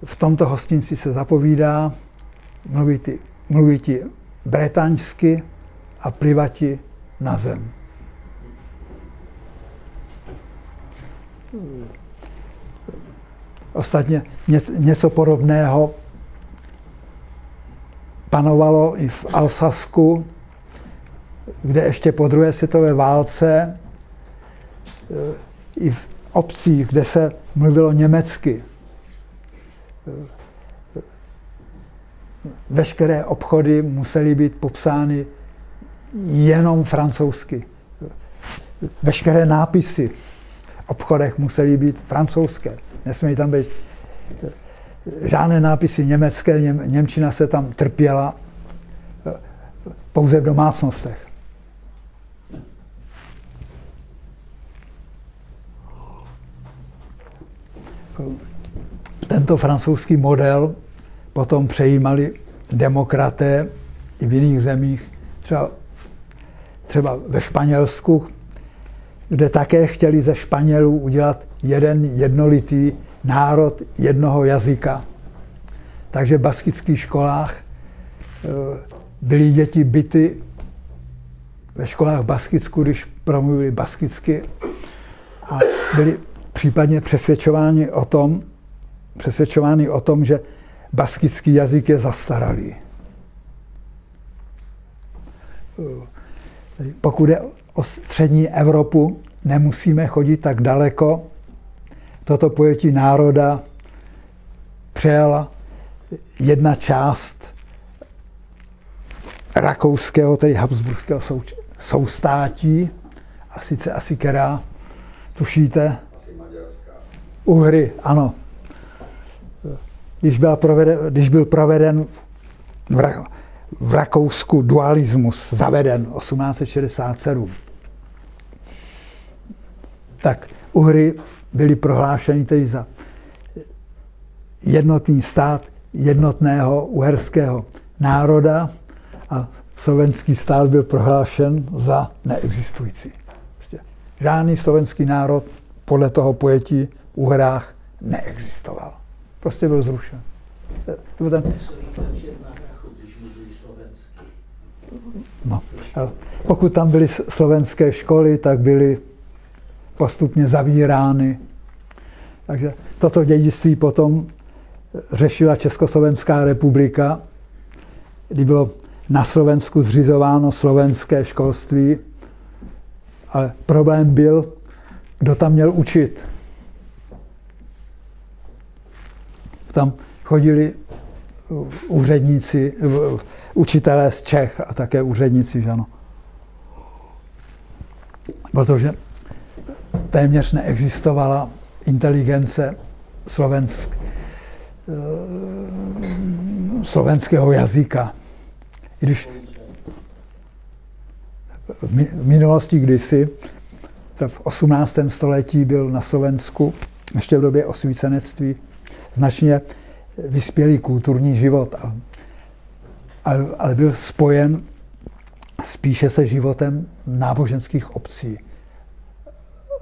V tomto hostinci se zapovídá, mluví ti bretaňsky a plivati na zem. Ostatně něco podobného panovalo i v Alsasku, kde ještě po druhé světové válce eh, i v obcích, kde se mluvilo německy, veškeré obchody musely být popsány jenom francouzsky. Veškeré nápisy v obchodech musely být francouzské. Nesmějí tam být žádné nápisy německé, Něm, Němčina se tam trpěla pouze v domácnostech. Tento francouzský model potom přejímali demokraté i v jiných zemích, třeba, třeba ve Španělsku, kde také chtěli ze Španělů udělat jeden jednolitý národ jednoho jazyka. Takže v baskických školách eh, byly děti byty ve školách v Baskicku, když promluvili baskicky a byli případně přesvědčováni o tom, přesvědčováni o tom, že baskický jazyk je zastaralý. Pokud je o střední Evropu, nemusíme chodit tak daleko. Toto pojetí národa přejala jedna část rakouského, tedy habsburského soustátí, a sice asi která, tušíte? Uhry, ano. Když, byla proveden, když byl proveden v, v Rakousku dualismus, zaveden 1867, tak Uhry byli prohlášeni tedy za jednotný stát jednotného uherského národa a slovenský stát byl prohlášen za neexistující. Prostě žádný slovenský národ podle toho pojetí Uhrách neexistoval. Prostě byl zrušen. To ten... No. Pokud tam byly slovenské školy, tak byly postupně zavírány. Takže toto dědictví potom řešila Československá republika, kdy bylo na Slovensku zřizováno slovenské školství, ale problém byl, kdo tam měl učit. Tam chodili úředníci, učitelé z Čech a také úředníci, že ano. Protože téměř neexistovala inteligence slovensk, eh, slovenského jazyka. I když v minulosti kdysi, v 18. století byl na Slovensku, ještě v době osvícenectví, značně vyspělý kulturní život, ale, ale byl spojen spíše se životem náboženských obcí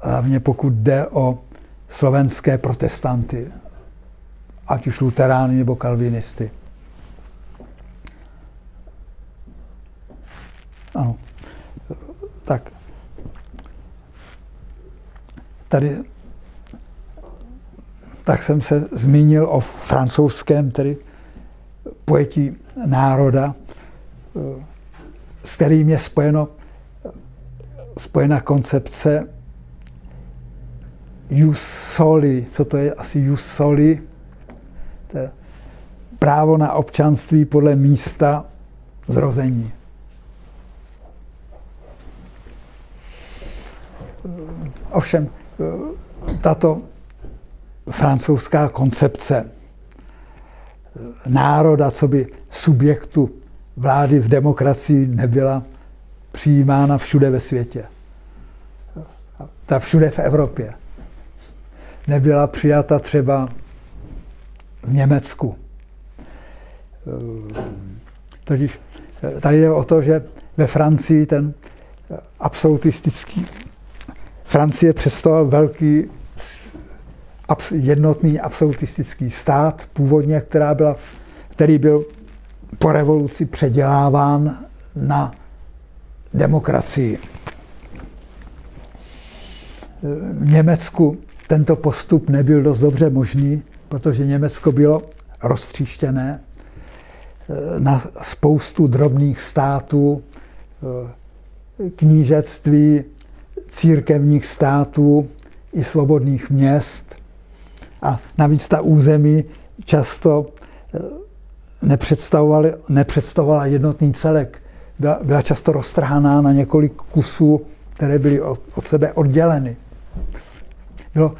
hlavně pokud jde o slovenské protestanty, ať už luterány nebo kalvinisty. Ano. Tak. Tady tak jsem se zmínil o francouzském, tedy pojetí národa, s kterým je spojeno, spojena koncepce jus soli. Co to je asi jus soli? To je právo na občanství podle místa zrození. Ovšem, tato francouzská koncepce národa, co by subjektu vlády v demokracii nebyla přijímána všude ve světě. Ta všude v Evropě nebyla přijata třeba v Německu. Totiž tady jde o to, že ve Francii ten absolutistický Francie představoval velký jednotný absolutistický stát, původně, která byla, který byl po revoluci předěláván na demokracii. V Německu tento postup nebyl dost dobře možný, protože Německo bylo roztříštěné eh, na spoustu drobných států, eh, knížectví, církevních států i svobodných měst. A navíc ta území často eh, nepředstavovala, jednotný celek. Byla, byla často roztrhaná na několik kusů, které byly od, od sebe odděleny. Bylo,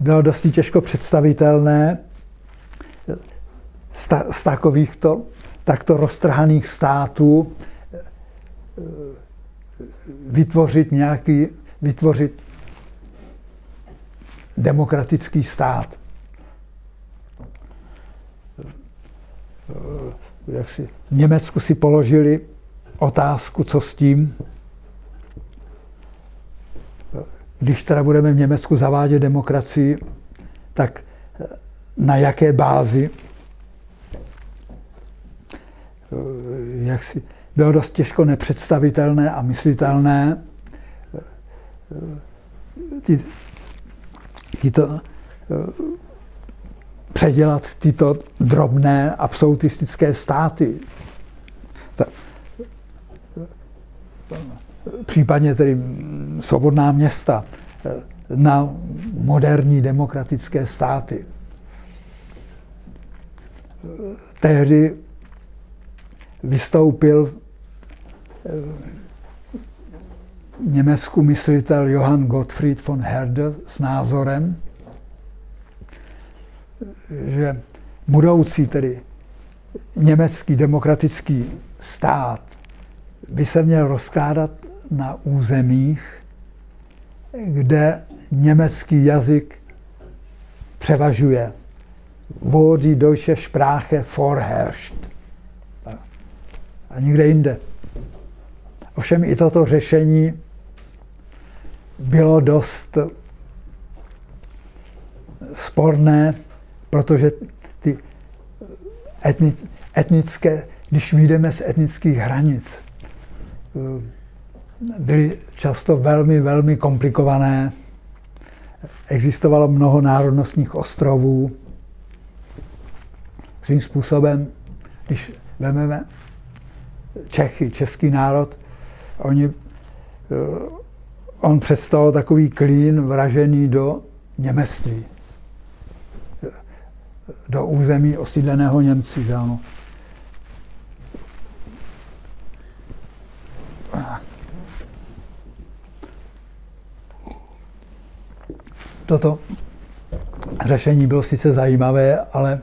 bylo dosti těžko představitelné z, ta, z takovýchto takto roztrhaných států vytvořit nějaký, vytvořit demokratický stát. Jak si, v Německu si položili otázku, co s tím, když teda budeme v Německu zavádět demokracii, tak na jaké bázi? Jak si, bylo dost těžko nepředstavitelné a myslitelné ty, tyto, předělat tyto drobné absolutistické státy. Případně tedy svobodná města na moderní demokratické státy. Tehdy vystoupil Německu myslitel Johann Gottfried von Herder s názorem, že budoucí tedy německý demokratický stát by se měl rozkládat na územích, kde německý jazyk převažuje. Die deutsche Sprache vorherrscht. A nikde jinde. Ovšem i toto řešení bylo dost sporné, protože ty etnické, když vyjdeme z etnických hranic, byly často velmi, velmi komplikované. Existovalo mnoho národnostních ostrovů. Svým způsobem, když vezmeme Čechy, český národ, oni, eh, on představoval takový klín vražený do němectví, do území osídleného Němci. Ano. Toto řešení bylo sice zajímavé, ale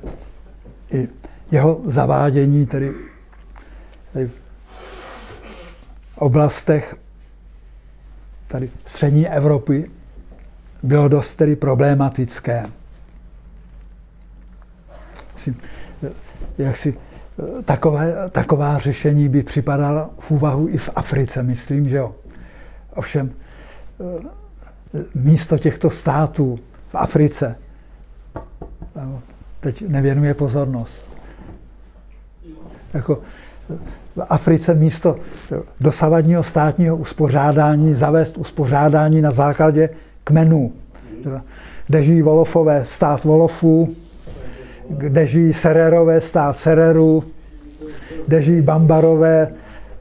i jeho zavádění tedy, tedy v oblastech tady střední Evropy bylo dost tedy problematické. Jak si, takové, taková řešení by připadala v úvahu i v Africe, myslím, že jo. Ovšem, místo těchto států v Africe teď nevěnuje pozornost. Jako v Africe místo dosavadního státního uspořádání zavést uspořádání na základě kmenů. Kde žijí Wolofové, stát Wolofů, kde žijí Sererové, stát Sererů, kde žijí Bambarové,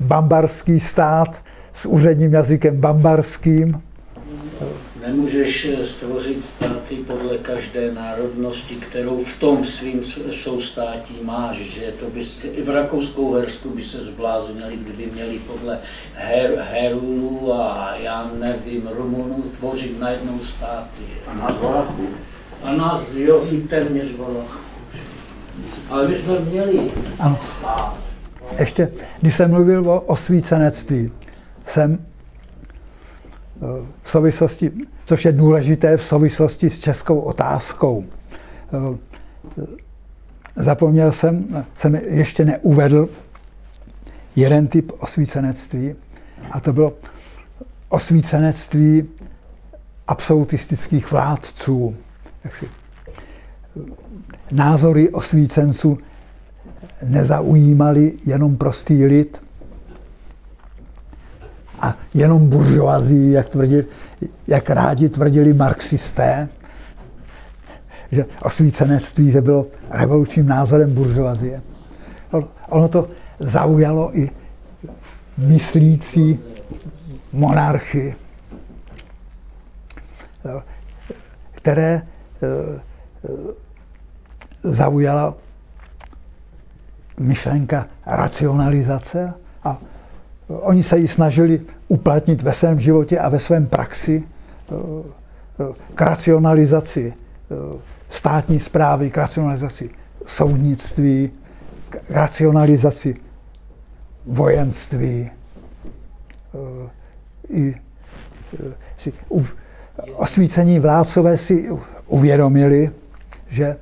bambarský stát s úředním jazykem bambarským, Nemůžeš eh, stvořit státy podle každé národnosti, kterou v tom svým soustátí máš, že to by i v Rakouskou Hersku by se zbláznili, kdyby měli podle her, Herulů a já nevím, Rumunů tvořit najednou státy. A nás Valachů. A nás, jo, téměř Valachů. Ale my jsme měli ano. stát. Ještě, když jsem mluvil o osvícenectví, jsem eh, v souvislosti což je důležité v souvislosti s českou otázkou. Zapomněl jsem, jsem ještě neuvedl jeden typ osvícenectví, a to bylo osvícenectví absolutistických vládců. si, názory osvícenců nezaujímali jenom prostý lid, a jenom buržoazí, jak, tvrdil, jak rádi tvrdili marxisté, že osvícenectví že bylo revolučním názorem buržoazie. Ono to zaujalo i myslící monarchy, které eh, eh, zaujala myšlenka racionalizace a oni se ji snažili uplatnit ve svém životě a ve svém praxi eh, k racionalizaci státní zprávy, k racionalizaci soudnictví, k racionalizaci vojenství. I si osvícení vládcové si uvědomili, že eh,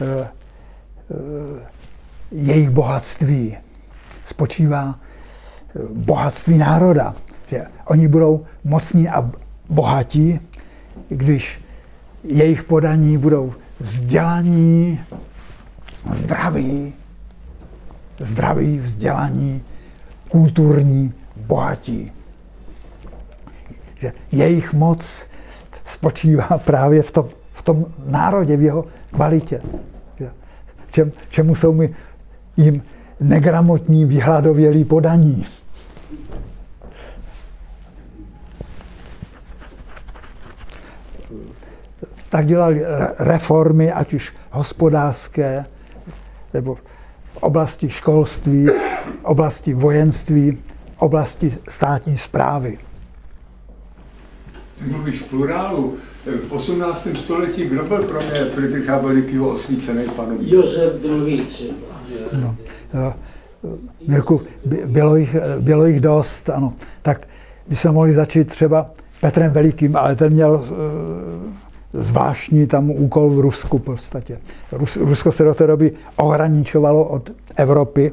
eh, jejich bohatství spočívá eh, bohatství národa. Že oni budou mocní a bohatí, když jejich podaní budou vzdělaní, zdraví, zdraví, vzdělaní, kulturní, bohatí. Že jejich moc spočívá právě v tom, v tom národě, v jeho kvalitě. Čem, čemu jsou mi jim negramotní, vyhladovělí podaní. Tak dělali reformy, ať už hospodářské, nebo v oblasti školství, oblasti vojenství, oblasti státní zprávy. Ty mluvíš v plurálu. V 18. století kdo byl kromě Friedricha Velikého osvícený panu? Josef II. No, Mirku, bylo jich, bylo jich dost, ano. Tak by se mohli začít třeba Petrem Velikým, ale ten měl eh, zvláštní tam úkol v Rusku v podstatě. Rus, Rusko se do té doby ohraničovalo od Evropy.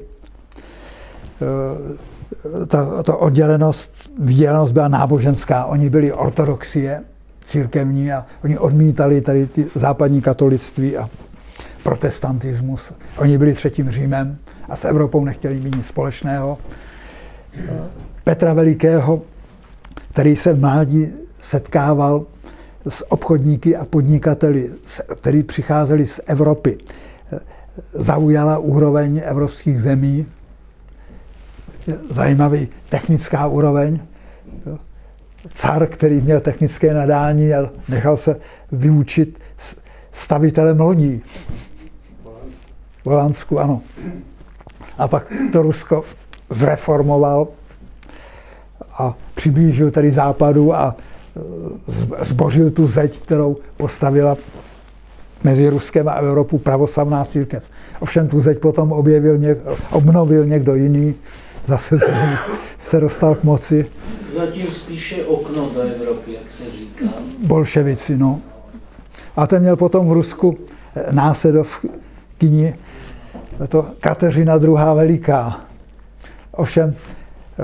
Eh, ta, ta oddělenost, výdělenost byla náboženská. Oni byli ortodoxie církevní a oni odmítali tady ty západní katolictví a protestantismus. Oni byli třetím Římem a s Evropou nechtěli mít nic společného. Petra Velikého, který se v mládí setkával s obchodníky a podnikateli, kteří přicházeli z Evropy, zaujala úroveň evropských zemí, zajímavý technická úroveň. Car, který měl technické nadání a nechal se vyučit stavitelem lodí. V Holandsku, ano. A pak to Rusko zreformoval a přiblížil tady západu a zbořil tu zeď, kterou postavila mezi Ruskem a Evropou pravoslavná církev. Ovšem tu zeď potom objevil něk, obnovil někdo jiný, zase se dostal k moci. Zatím spíše okno do Evropy, jak se říká. Bolševici, no. A ten měl potom v Rusku eh, následovkyni, to Kateřina II. Veliká. Ovšem eh,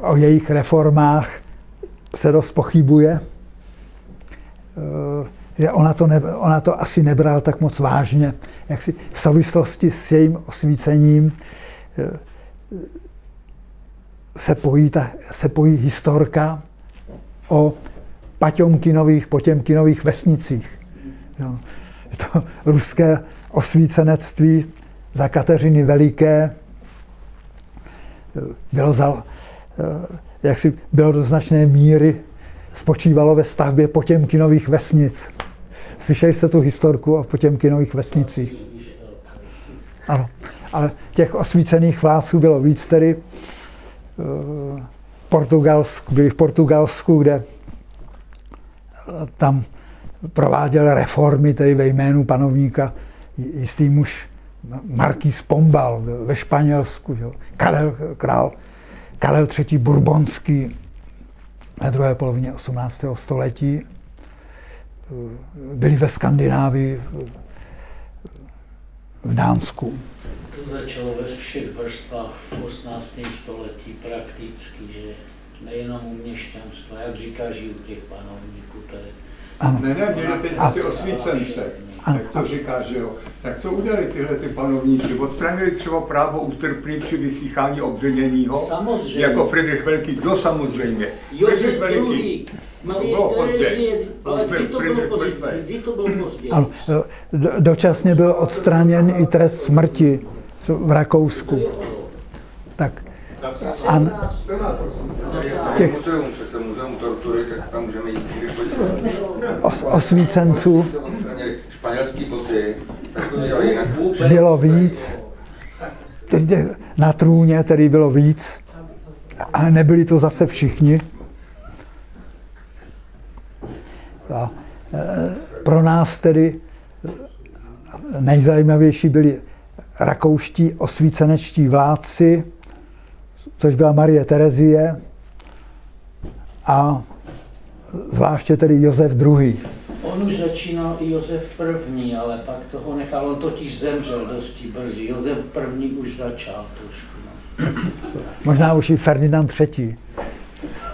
o jejich reformách se dost pochybuje, eh, že ona to, ne, ona to asi nebrala tak moc vážně, jak si v souvislosti s jejím osvícením se pojí, ta, se pojí historka o Paťomkinových, Potěmkinových vesnicích. Jo. Je to ruské osvícenectví za Kateřiny Veliké bylo, za, jak si bylo do značné míry spočívalo ve stavbě Potěmkinových vesnic. Slyšeli jste tu historku o Potěmkinových vesnicích? Ano, ale těch osvícených vlásů bylo víc tedy. Portugalsku, byli v Portugalsku, kde tam prováděl reformy, tedy ve jménu panovníka jistý muž Marquis Pombal ve Španělsku? Karel, král Karel III. Bourbonský ve druhé polovině 18. století. Byli ve Skandinávii, v Dánsku to začalo ve všech vrstvách v 18. století prakticky, že nejenom u měšťanstva, jak říkáš, i u těch panovníků, to je... Ano. Ne, ne, měli teď ty osvícence. Jak to říká, že jo. Tak co udělali tyhle ty panovníci? Odstranili třeba právo utrpný při vyslýchání obviněného? Samozřejmě. Jako Friedrich Veliký, kdo samozřejmě? Josef Veliký. II. Marie bylo Terezie, později. ale To byl kdy to bylo Friedrich později? Wilhelm. Kdy to bylo později? Ano, do- dočasně byl odstraněn i trest smrti v Rakousku. Tak a Je tady muzeum, přece muzeum tortury, tak tam můžeme jít kdykoliv podívat. os, osvícenců španělský boty, tak to jinak. bylo víc, tedy na trůně tedy bylo víc, ale nebyli to zase všichni. A, e, pro nás tedy nejzajímavější byli rakouští osvícenečtí vládci, což byla Marie Terezie a zvláště tedy Josef II. On už začínal i Josef I, ale pak toho nechal, on totiž zemřel dosti brzy. Josef I už začal trošku. No, Možná už i Ferdinand III.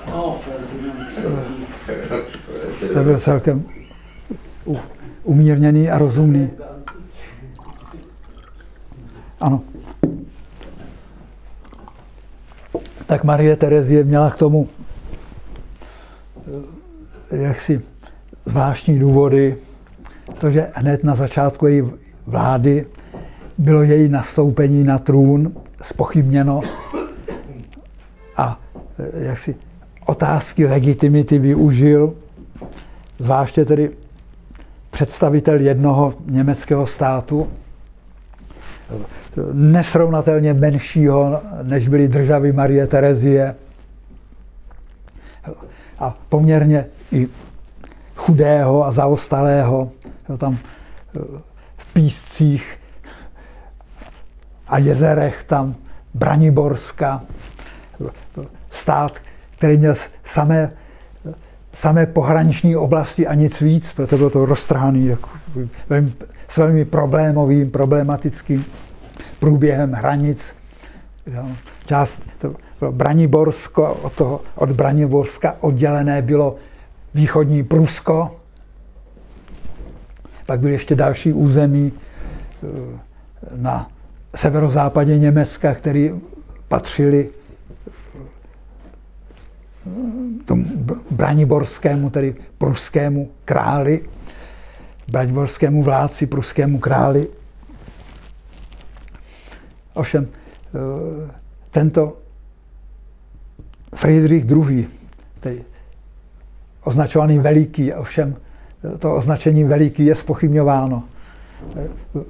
no Ferdinand III. To byl celkem umírněný a rozumný. Ano. Tak Marie Terezie měla k tomu eh, jaksi zvláštní důvody, protože hned na začátku její vlády bylo její nastoupení na trůn spochybněno. A eh, jaksi otázky legitimity využil, zvláště tedy představitel jednoho německého státu, nesrovnatelně menšího, než byly državy Marie Terezie a poměrně i chudého a zaostalého. Jo, Tam eh, v píscích a jezerech tam Braniborska, stát, který měl samé, samé pohraniční oblasti a nic víc, proto bylo to roztrhaný jako velmi, s velmi problémovým, problematickým průběhem hranic. Část, to bylo Braniborsko, od, toho, od Braniborska oddělené bylo východní Prusko, pak byly ještě další území eh, na severozápadě Německa, které patřily tomu Braniborskému, tedy pruskému králi, Braniborskému vládci, pruskému králi. Ovšem, eh, tento Friedrich II., tedy označovaný veliký, ovšem to označení veliký je spochybňováno.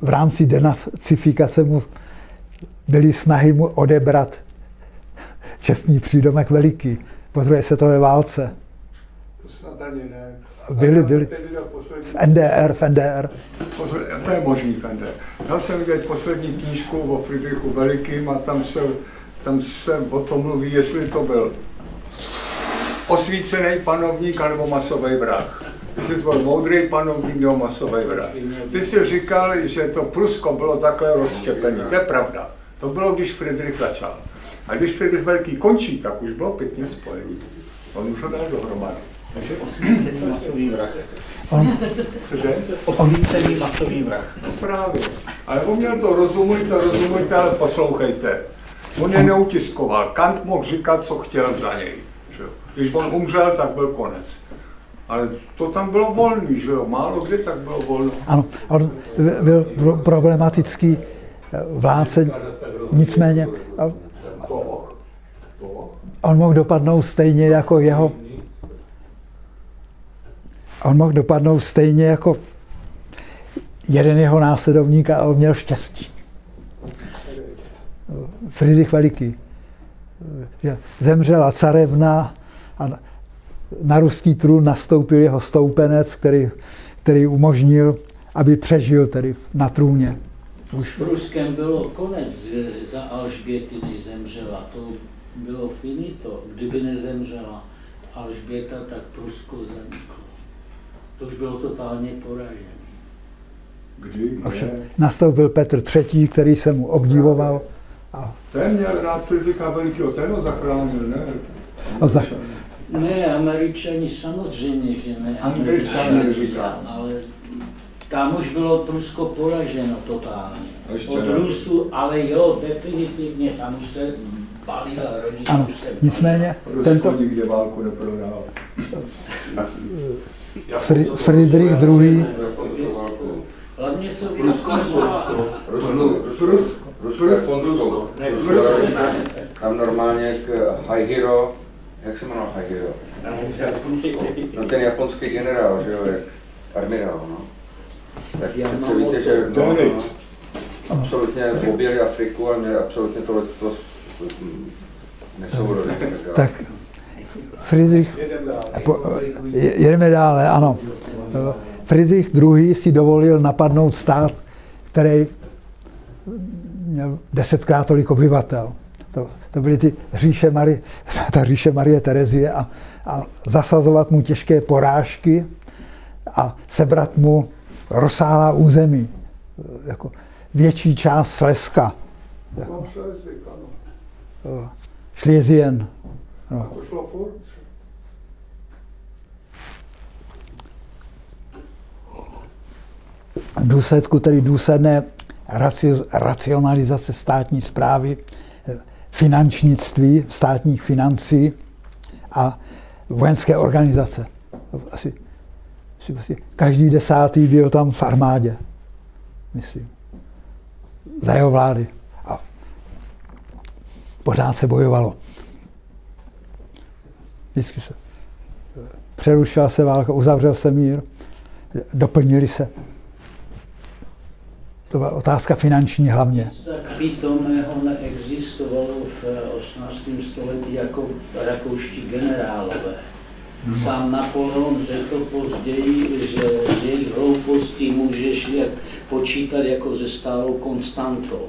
V rámci denacifikace mu byly snahy mu odebrat čestný přídomek veliký po druhé světové válce. To snad ani ne. Byli, byli. V NDR, v NDR. To je možný, Fende. Já jsem viděl poslední knížku o Friedrichu Velikým a tam se, tam se o tom mluví, jestli to byl osvícený panovník anebo masový vrah. Jestli to byl moudrý panovník nebo masový vrah. Ty jsi říkal, že to Prusko bylo takhle rozštěpené. To je pravda. To bylo, když Friedrich začal. A když Friedrich Veliký končí, tak už bylo pěkně spojený. On už ho dal dohromady. Takže osvícený masový vrah. Cože? Osvícený masový vrah. No právě. Ale on měl to rozumujte, rozumujte, ale poslouchejte. On je neutiskoval. Kant mohl říkat, co chtěl za něj. Když on umřel, tak byl konec. Ale to tam bylo volný, že jo? Málo kdy tak bylo volno. Ano, on byl pro- problematický eh, vládce, nicméně eh, on mohl dopadnout stejně jako jeho on mohl dopadnout stejně jako jeden jeho následovník a on měl štěstí. Friedrich Veliký. Že Zemřela carevna a na ruský trůn nastoupil jeho stoupenec, který, který umožnil, aby přežil tedy na trůně. Už v Ruskem bylo konec za Alžběty, než zemřela. To bylo finito. Kdyby nezemřela Alžběta, tak Prusko zaniklo. To už bylo totálně poražené. Kdy? Ovšem nastoupil Petr III., který se mu obdivoval. A, Ten měl rád Friedricha Velikého, ten ho zachránil, ne? a za, Ne, Američani samozřejmě, že ne. Američani říkám. ale tam už bylo Prusko poraženo totálně. Ještě Od ne. Rusu, ale jo, definitivně, tam už se balila rodina. Ano, už se balila. nicméně Rusko tento nikdy válku neprohrál. Fri- Friedrich II. Hlavně se Rusko Rusku, Rusko. Rusko. Ne, Rusko, Tam normálně k High Hero, jak se jmenoval High Hero? No ten japonský generál, že jo, jak admirál, no. Tak přece víte, že no, no, absolutně objeli Afriku a měli absolutně tohle to nesourodé. Tak Friedrich, jedeme dále, ano. Friedrich II. si dovolil napadnout stát, který měl desetkrát tolik obyvatel. To, to byly ty říše Marie, ta říše Marie Terezie a, a zasazovat mu těžké porážky a sebrat mu rozsáhlá území, jako větší část Slezska, ano. Šlězien, A to šlo furt. v důsledku tedy důsledné raci- racionalizace státní zprávy, finančnictví, státních financí a vojenské organizace. Asi, asi, asi každý desátý byl tam v armádě, myslím, za jeho vlády. A pořád se bojovalo. Vždycky se eh, přerušila se válka, uzavřel se mír, doplnili se. To byla otázka finanční hlavně. Nic tak pitomého neexistovalo v 18. století jako rakouští generálové. Sám Napoleon řekl později, že z jejich hlouposti můžeš jak počítat jako ze stálou konstantou.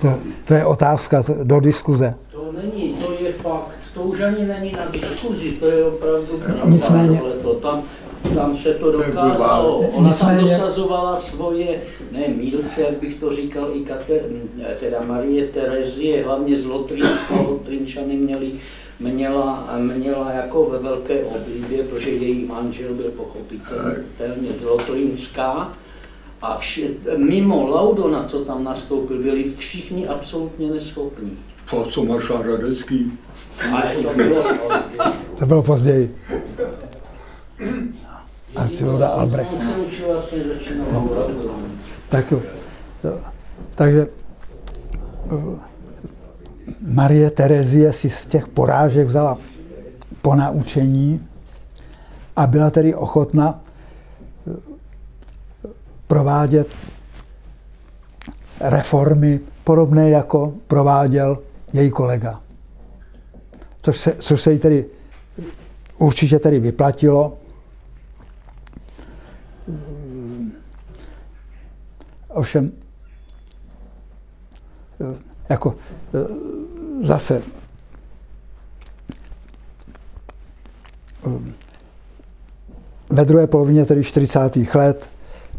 To, to je otázka do diskuze. To není, to je fakt, to už ani není na diskuzi, to je opravdu pravda. Nicméně-. Tam, tam se to dokázalo. Ona tam dosazovala svoje, ne mílce, jak bych to říkal, i Kate, teda Marie Terezie, hlavně z Lotrínska, Lotrinčany měli, měla, měla jako ve velké oblibě, protože její manžel byl pochopitelně z Lotrínska. A vši, mimo Laudona, co tam nastoupil, byli všichni absolutně neschopní. Co, co maršál Radecký? Ale to bylo To bylo později. A Silda Albrecht. No. Tak jo. Takže eh, Marie Terezie si z těch porážek vzala po naučení a byla tedy ochotna eh, provádět reformy podobné, jako prováděl její kolega. Což se, což se jí tedy určitě tedy vyplatilo. Ovšem, eh, jako eh, zase eh, ve druhé polovině tedy 40. let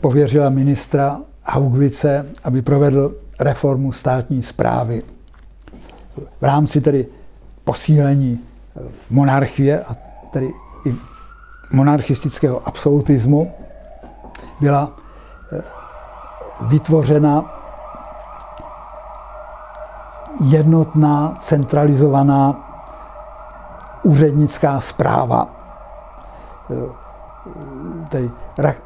pověřila ministra Haugvice, aby provedl reformu státní zprávy. V rámci tedy posílení monarchie a tedy i monarchistického absolutismu byla eh, vytvořena jednotná, centralizovaná úřednická zpráva. Eh, Tedy Rak-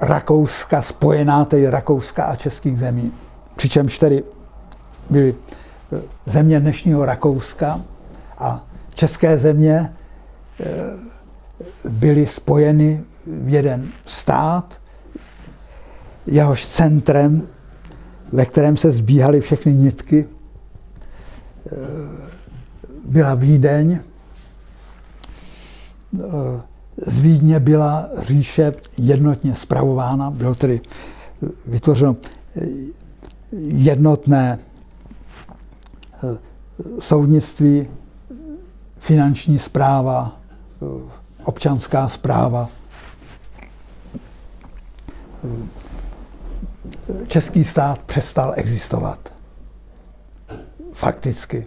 Rakouska spojená, tedy Rakouska a českých zemí. Přičemž tedy byly eh, země dnešního Rakouska a české země byly spojeny jeden stát, jehož centrem, ve kterém se zbíhaly všechny nitky, eh, byla Vídeň. Eh, Z Vídně byla říše jednotně spravována, bylo tedy eh, vytvořeno jednotné soudnictví, finanční zpráva, občanská zpráva. Český stát přestal existovat. Fakticky.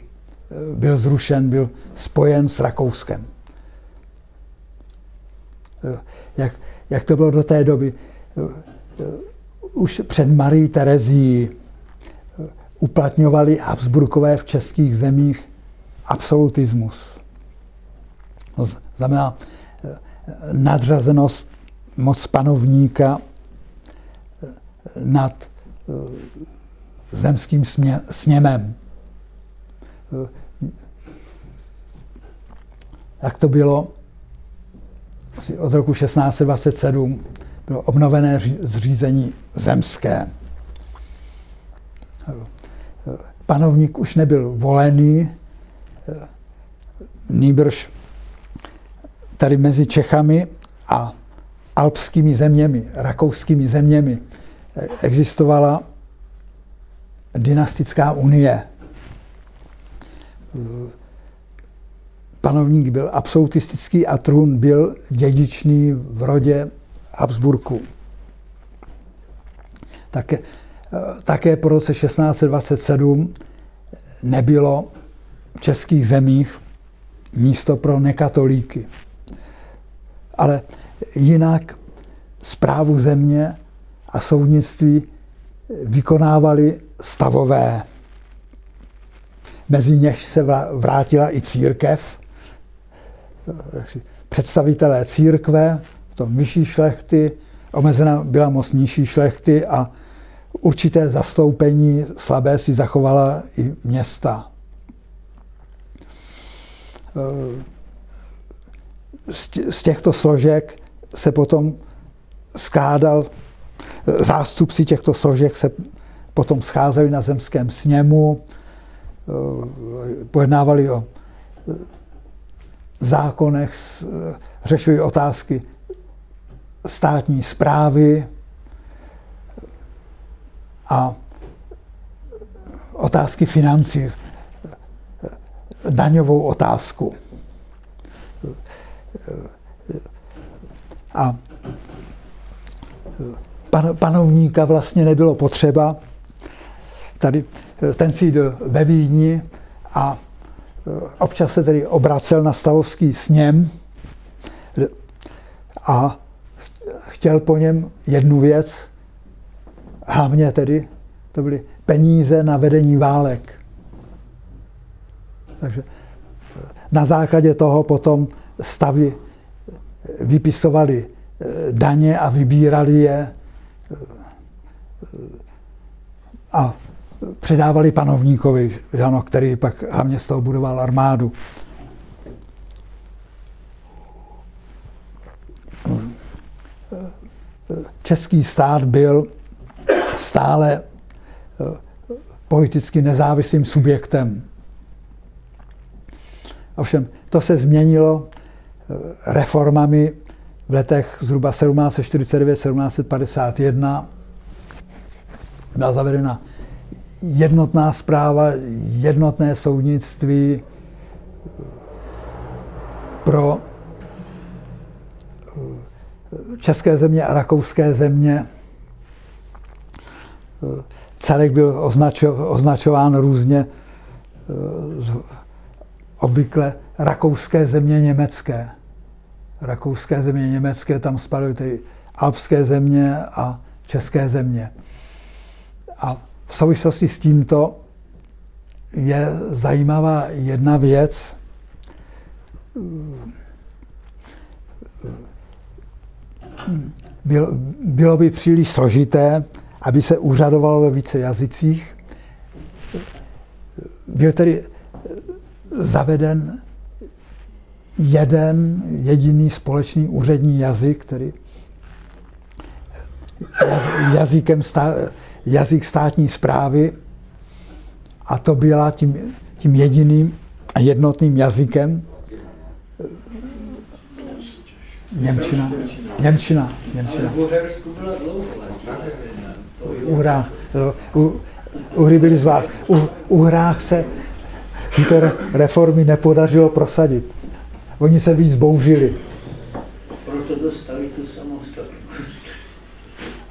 Byl zrušen, byl spojen s Rakouskem. jak, jak to bylo do té doby. Už před Marí Terezí uplatňovali Habsburkové v českých zemích absolutismus. To znamená nadřazenost moc panovníka nad zemským sněmem. Tak to bylo od roku 1627 bylo obnovené zřízení zemské. Panovník už nebyl volený, nýbrž tady mezi Čechami a alpskými zeměmi, rakouskými zeměmi existovala dynastická unie. Panovník byl absolutistický a trůn byl dědičný v rodě Habsburku. Také, také po roce 1627 nebylo v českých zemích místo pro nekatolíky. Ale jinak zprávu země a soudnictví vykonávali stavové. Mezi něž se vrátila i církev, představitelé církve, to vyšší šlechty, omezena byla moc nižší šlechty a určité zastoupení slabé si zachovala i města. Z těchto složek se potom skládal, zástupci těchto složek se potom scházeli na zemském sněmu, pojednávali o zákonech, řešili otázky státní zprávy a otázky financí, daňovou otázku. A pan, panovníka vlastně nebylo potřeba. Tady ten sídl ve Vídni a občas se tedy obracel na stavovský sněm a chtěl po něm jednu věc, hlavně tedy to byly peníze na vedení válek. Takže na základě toho potom stavy vypisovali eh, daně a vybírali je eh, a předávali panovníkovi, ano, který pak hlavně z toho budoval armádu. Český stát byl stále eh, politicky nezávislým subjektem. Ovšem, to se změnilo eh, reformami v letech zhruba 1749-1751. Byla zavedena jednotná zpráva, jednotné soudnictví pro eh, české země a rakouské země. Celek byl označován různě obvykle rakouské země německé. Rakouské země německé, tam spadají ty alpské země a české země. A v souvislosti s tímto je zajímavá jedna věc. Bylo by příliš složité, aby se úřadovalo ve více jazycích. Byl tedy zaveden jeden jediný společný úřední jazyk, který jazykem stá, jazyk státní zprávy a to byla tím, tím jediným a jednotným jazykem Němčina. Němčina. Němčina. U hrách. U, u hry byly zvlášť. U, u hrách se tyto reformy nepodařilo prosadit. Oni se víc bouřili. Proto dostali tu samostatnost.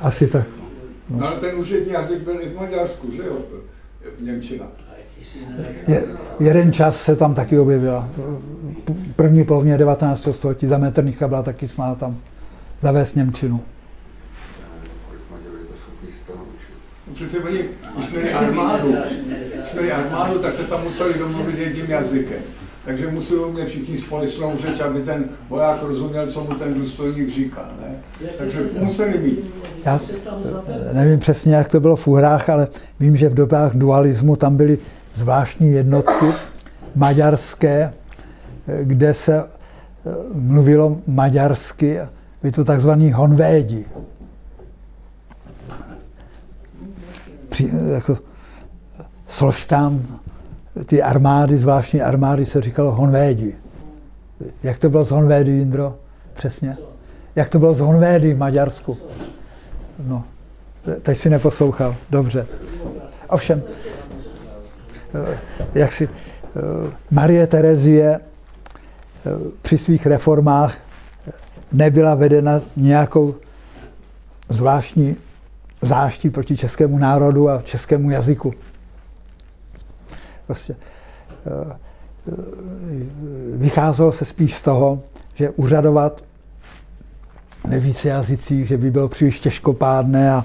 Asi tak. No. ale ten úřední jazyk byl i v Maďarsku, že jo? Němčina. Je, jeden čas se tam taky objevila. První polovině 19. století za Metternicha byla taky snaha tam zavést Němčinu. Přece oni, když měli armádu, když měli armádu, tak se tam museli domluvit jedním jazykem. Takže museli umět všichni společnou řeč, aby ten voják rozuměl, co mu ten důstojník říká. Ne? Takže museli mít. Já nevím přesně, jak to bylo v úhrách, ale vím, že v dobách dualismu tam byly zvláštní jednotky maďarské, kde se eh, mluvilo maďarsky, byli to takzvaní honvédi. Při, jako složkám ty armády, zvláštní armády se říkalo honvédi. Jak to bylo z honvédy, Jindro? Přesně. Jak to bylo z honvédy v Maďarsku? No, teď si neposlouchal. Dobře. Ovšem, eh, jak si eh, Marie Terezie eh, při svých reformách nebyla vedena nějakou zvláštní záští proti českému národu a českému jazyku. Prostě vycházelo se spíš z toho, že uřadovat ve více jazycích, že by bylo příliš těžkopádné a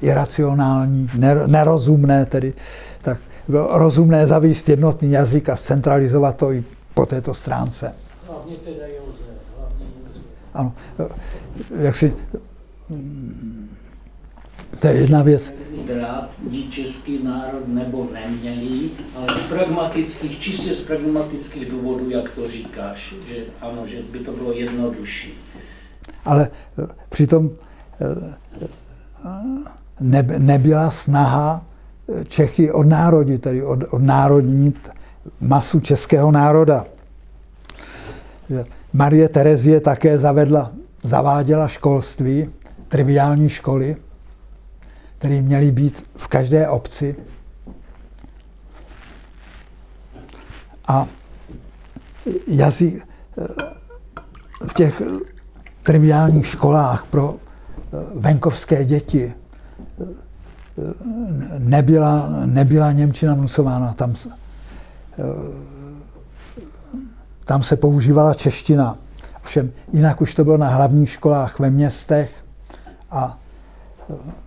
iracionální, nerozumné tedy, tak bylo rozumné zavíst jednotný jazyk a centralizovat to i po této stránce. Hlavně teda Josef. Hlavně Josef. Ano, jak si to je jedna věc. Brát český národ nebo neměli, ale z pragmatických, čistě z pragmatických důvodů, jak to říkáš, že ano, že by to bylo jednodušší. Ale eh, přitom eh, ne, nebyla snaha eh, Čechy odnárodit, tedy od, odnárodnit masu českého národa. Marie Terezie také zavedla, zaváděla školství, triviální školy, které měly být v každé obci. A jazyk v těch triviálních školách pro venkovské děti nebyla, nebyla Němčina vnucována. Tam, tam se používala čeština. Ovšem, jinak už to bylo na hlavních školách ve městech a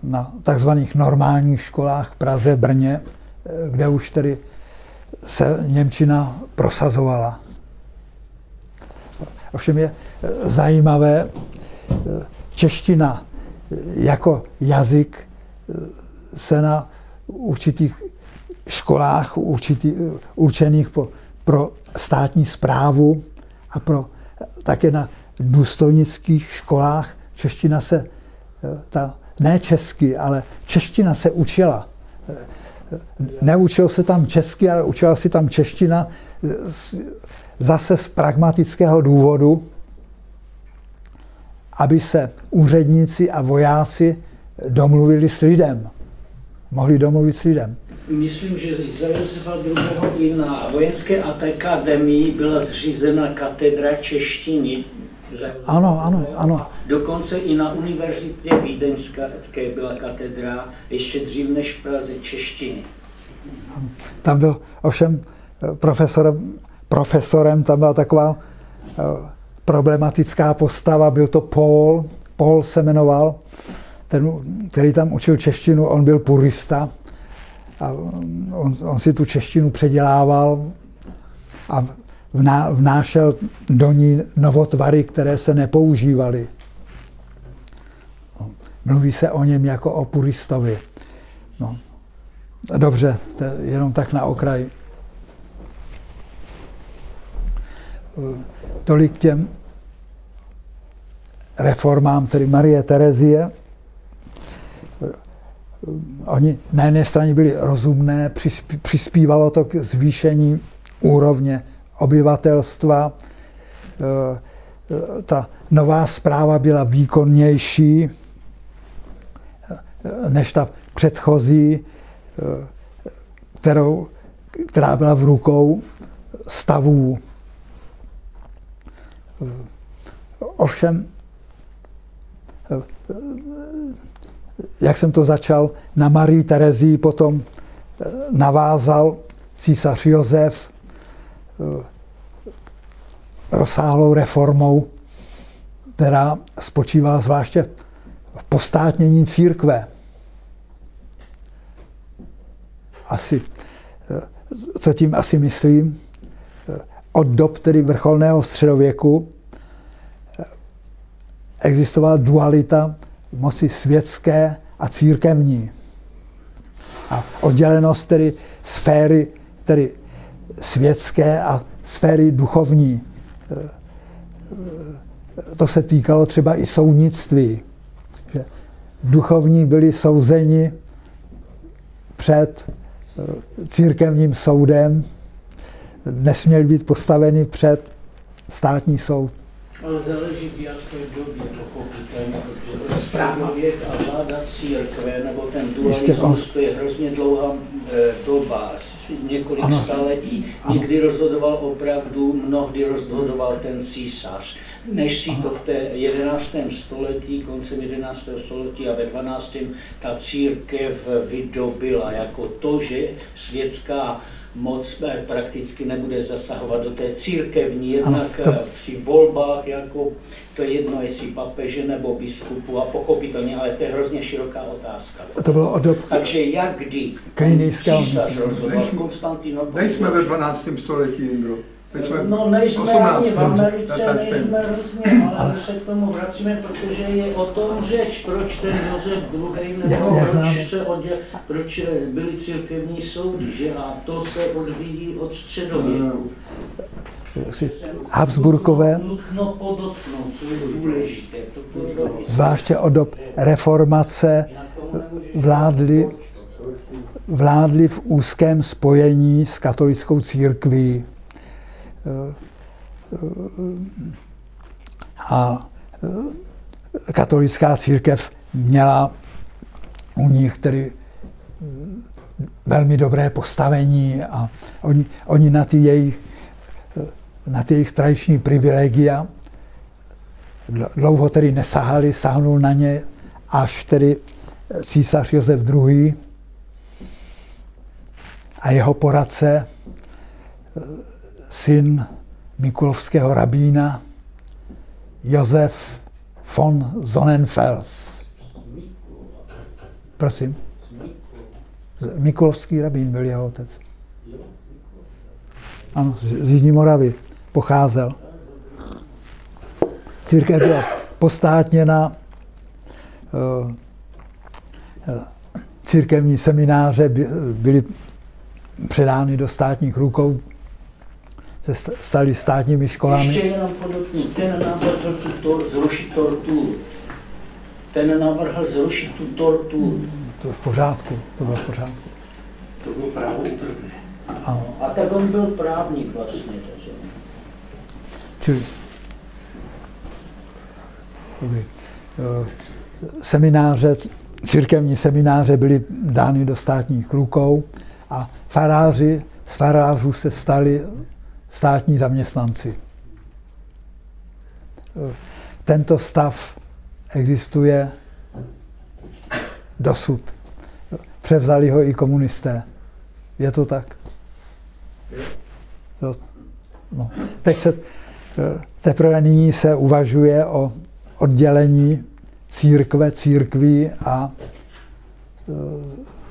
na takzvaných normálních školách v Praze, Brně, kde už tedy se Němčina prosazovala. Ovšem je zajímavé, čeština jako jazyk se na určitých školách určitý, určených po, pro státní zprávu a pro také na důstojnických školách čeština se ta ne česky, ale čeština se učila. Neučil se tam česky, ale učila si tam čeština zase z pragmatického důvodu, aby se úředníci a vojáci domluvili s lidem. Mohli domluvit s lidem. Myslím, že za Josefa II. i na vojenské akademii byla zřízena katedra češtiny ano, ano, ano. Dokonce i na univerzitě Vídeňské byla katedra, ještě dřív než v Praze češtiny. Tam byl ovšem eh, profesorem, profesorem tam byla taková eh, problematická postava, byl to Paul, Paul se jmenoval, ten, který tam učil češtinu, on byl purista a on, on si tu češtinu předělával a vnášel do ní novotvary, které se nepoužívaly. Mluví se o něm jako o puristovi. No. Dobře, to je jenom tak na okraj. Tolik těm reformám, tedy Marie Terezie. Oni na jedné straně byli rozumné, přispívalo to k zvýšení úrovně obyvatelstva. Eh, eh, ta nová zpráva byla výkonnější eh, než ta předchozí, kterou, která byla v rukou stavů. Ovšem, jak jsem to začal, na Marii Terezii potom navázal císař Josef rozsáhlou reformou, která spočívala zvláště v postátnění církve. Asi, co tím asi myslím, od dob tedy vrcholného středověku existovala dualita moci světské a církevní. A oddělenost tedy sféry tedy světské a sféry duchovní. To se týkalo třeba i soudnictví. Že duchovní byli souzeni před církevním soudem, nesměli být postaveni před státní soud. Ale záleží v jaké době, pochopitelně, protože středověk a vláda církve, nebo ten dualismus, to je hrozně dlouhá e, doba, několik ano. staletí. Ano. Někdy rozhodoval opravdu, mnohdy rozhodoval ten císař. Než si to v té 11. století, koncem 11. století a ve 12. ta církev vydobila jako to, že světská moc eh, prakticky nebude zasahovat do té církevní, jednak ano, to... Eh, při volbách, jako to je jedno, jestli papeže nebo biskupu a pochopitelně, ale to je hrozně široká otázka. To bylo od dob... Takže jak kdy císař rozhodoval Konstantinopol? Nejsme ve 12. století, Indro. Jsme no nejsme 18, ani v Americe, nejsme různě, ale, ale my se k tomu vracíme, protože je o tom řeč, proč ten Josef II. nebo proč, se odě, proč byly církevní soudy, že a to se odvíjí od středověku. Habsburkové, zvláště od dob reformace, vládli, vládli v úzkém spojení s katolickou církví. A katolická církev měla u nich tedy velmi dobré postavení a oni, oni na ty jejich, na ty jejich tradiční privilegia dlouho tedy nesahali, sáhnul na ně až tedy císař Josef II. a jeho poradce syn Mikulovského rabína Josef von Sonnenfels. Prosím. Mikulovský rabín byl jeho otec. Ano, z Jižní Moravy pocházel. Církev byla postátněna, eh, eh, církevní semináře byly předány do státních rukou se stali státními školami. Ještě jenom podotknu, ten navrhl tu tor, zrušit torturu. Ten navrhl zrušit tu torturu. To v pořádku, to bylo v pořádku. To byl právo utrpné. Ano. A tak on byl právník vlastně. Čili eh, semináře, církevní semináře byly dány do státních rukou a faráři, z farářů se stali státní zaměstnanci. Tento stav existuje dosud. Převzali ho i komunisté. Je to tak? No. Teď se, teprve nyní se uvažuje o oddělení církve, církví a e,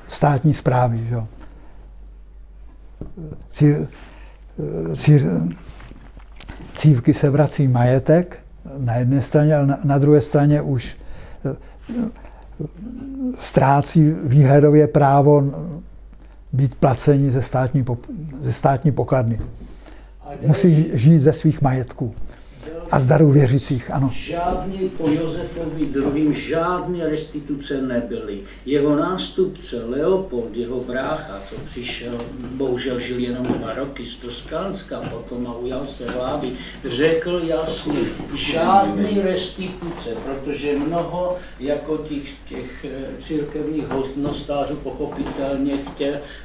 státní zprávy. Že? Cír, cívky se vrací majetek na jedné straně, ale na, na druhé straně už eh, ztrácí výhledově právo být placení ze státní, ze státní pokladny. Musí žít ze svých majetků a zdaru věřících, ano. Žádný po Josefovi druhým žádné restituce nebyly. Jeho nástupce Leopold, jeho brácha, co přišel, bohužel žil jenom dva roky z Toskánska, potom a ujal se vlády, řekl jasně, žádný restituce, protože mnoho jako těch, těch eh, církevních hostnostářů pochopitelně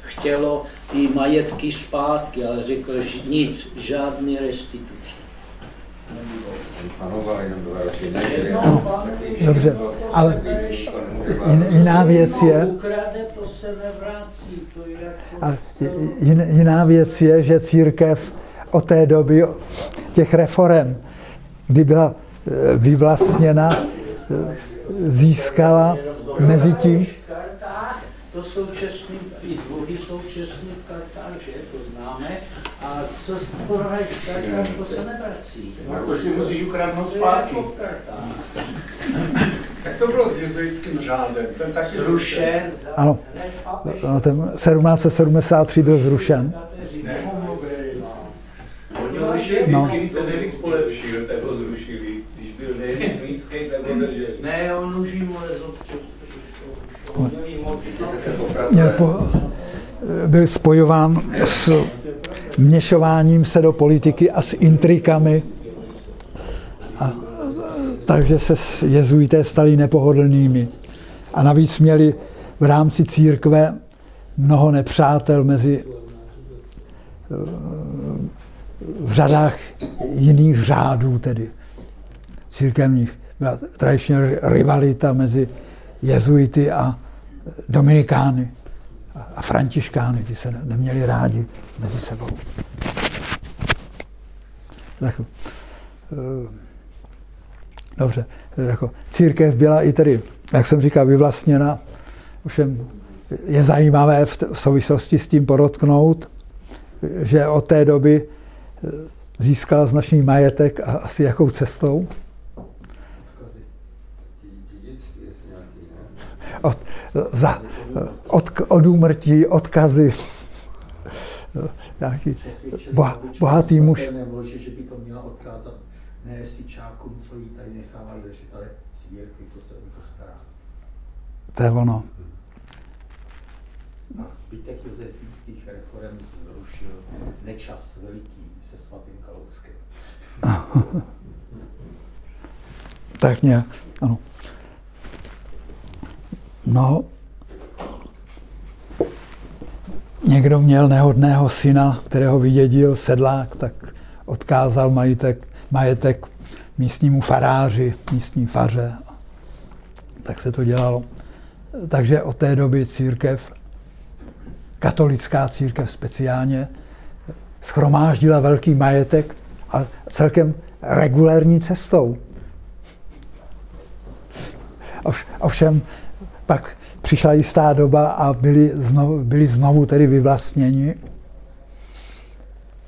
chtělo ty majetky zpátky, ale řekl, že nic, žádný restituce. Dobře, ale jiná věc je... Ale jiná věc je, že církev od té doby těch reform, kdy byla eh, vyvlastněna, eh, získala mezi tím. To jsou čestný, i dluhy jsou čestný v kartách, že to známe. A co prohraješ kartách, to se nevrací. A to si musíš ukradnout zpátky. Jako. Tak to bylo s jezuitským řádem. Ten taky Zrušen. Ano, no, ten 1773 byl zrušen. No. vždycky, se nejvíc polepšil, tak ho zrušili. Když byl nejvíc nízký, tak ho drželi. Ne, on už jim lezl přes to, už to, už to, měl jim moči. Měl po, byl spojován s měšováním se do politiky a s intrikami. A, takže se jezuité stali nepohodlnými. A navíc měli v rámci církve mnoho nepřátel mezi eh, v řadách jiných řádů tedy církevních. Byla tradičně rivalita mezi jezuity a dominikány a františkány, ty se neměli rádi mezi sebou. Tak, eh, dobře, jako církev byla i tedy, jak jsem říkal, vyvlastněna. Ovšem je zajímavé v souvislosti s tím podotknout, že od té doby eh, získala značný majetek a asi jakou cestou. Dědictví, jestli nějaký, ne? Od, za, od, od úmrtí, odkazy. Nějaký boha, bohatý muž. Nemůže, že by to měla odkázat ne sičákům, co jí tady nechávají ležet, ale církvi, co se o to stará. To je ono. A zbytek josefínských reform zrušil nečas veliký se svatým Kalouskem. Tak nějak. No, někdo měl nehodného syna, kterého vydědil sedlák, tak odkázal majetek, majetek místnímu faráři, místní faře. Tak se to dělalo. Takže od té doby církev, katolická církev speciálně, schromáždila velký majetek, ale celkem regulérní cestou. Ovš- Ovšem pak přišla jistá doba a byli znovu, byli znovu tedy vyvlastněni.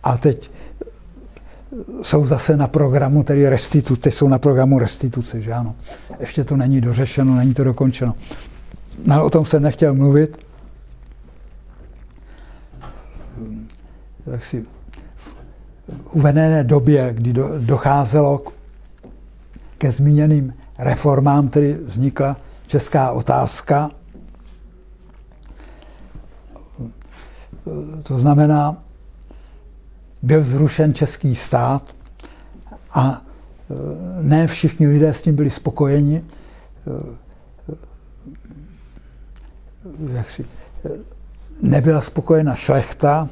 A teď jsou zase na programu, tedy restituce, jsou na programu restituce, že ano. Ještě to není dořešeno, není to dokončeno. No, ale o tom jsem nechtěl mluvit. Tak si v uvedené době, kdy do, docházelo ke zmíněným reformám, tedy vznikla česká otázka. To znamená, byl zrušen český stát a e, ne všichni lidé s tím byli spokojeni. E, e, Jak si, nebyla spokojena šlechta,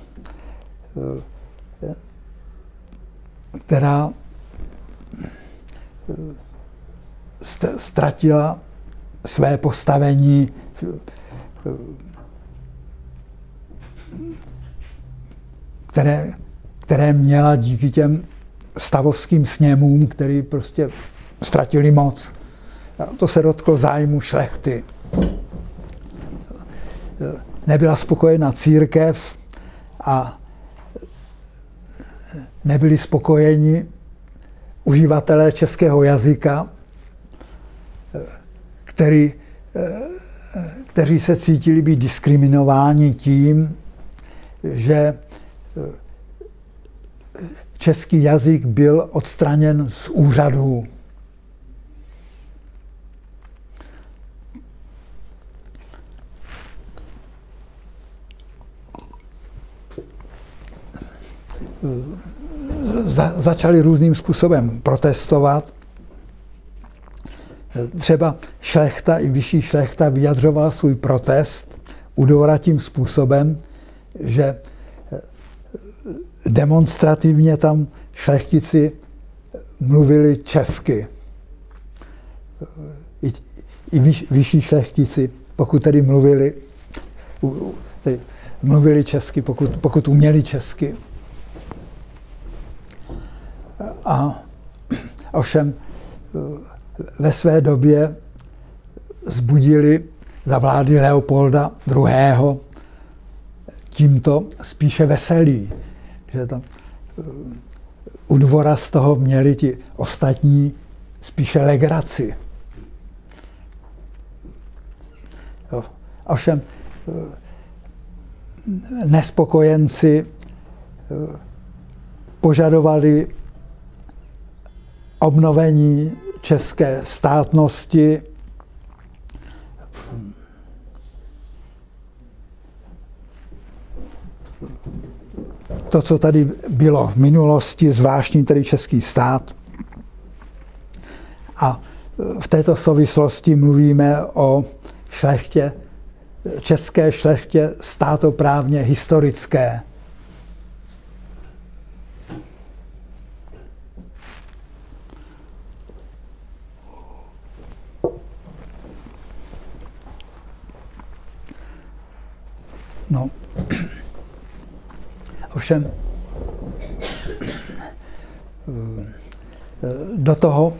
která ztratila své postavení které, které měla díky těm stavovským sněmům, který prostě ztratili moc. A to se dotklo zájmu šlechty. Nebyla spokojená církev a nebyli spokojeni uživatelé českého jazyka, který, kteří se cítili být diskriminováni tím, že český jazyk byl odstraněn z úřadů. Za, začali různým způsobem protestovat. Třeba šlechta i vyšší šlechta vyjadřovala svůj protest u tím způsobem, že demonstrativně tam šlechtici mluvili česky. I, i vyš, vyšší šlechtici, pokud tedy mluvili, tedy mluvili česky, pokud, pokud uměli česky. A ovšem ve své době zbudili za vlády Leopolda II. tímto spíše veselý. Že to, u dvora z toho měli ti ostatní spíše legraci. Ovšem nespokojenci požadovali obnovení české státnosti to, co tady bylo v minulosti, zvláštní tedy český stát. A v této souvislosti mluvíme o šlechtě, české šlechtě státoprávně historické. No. Ovšem do toho,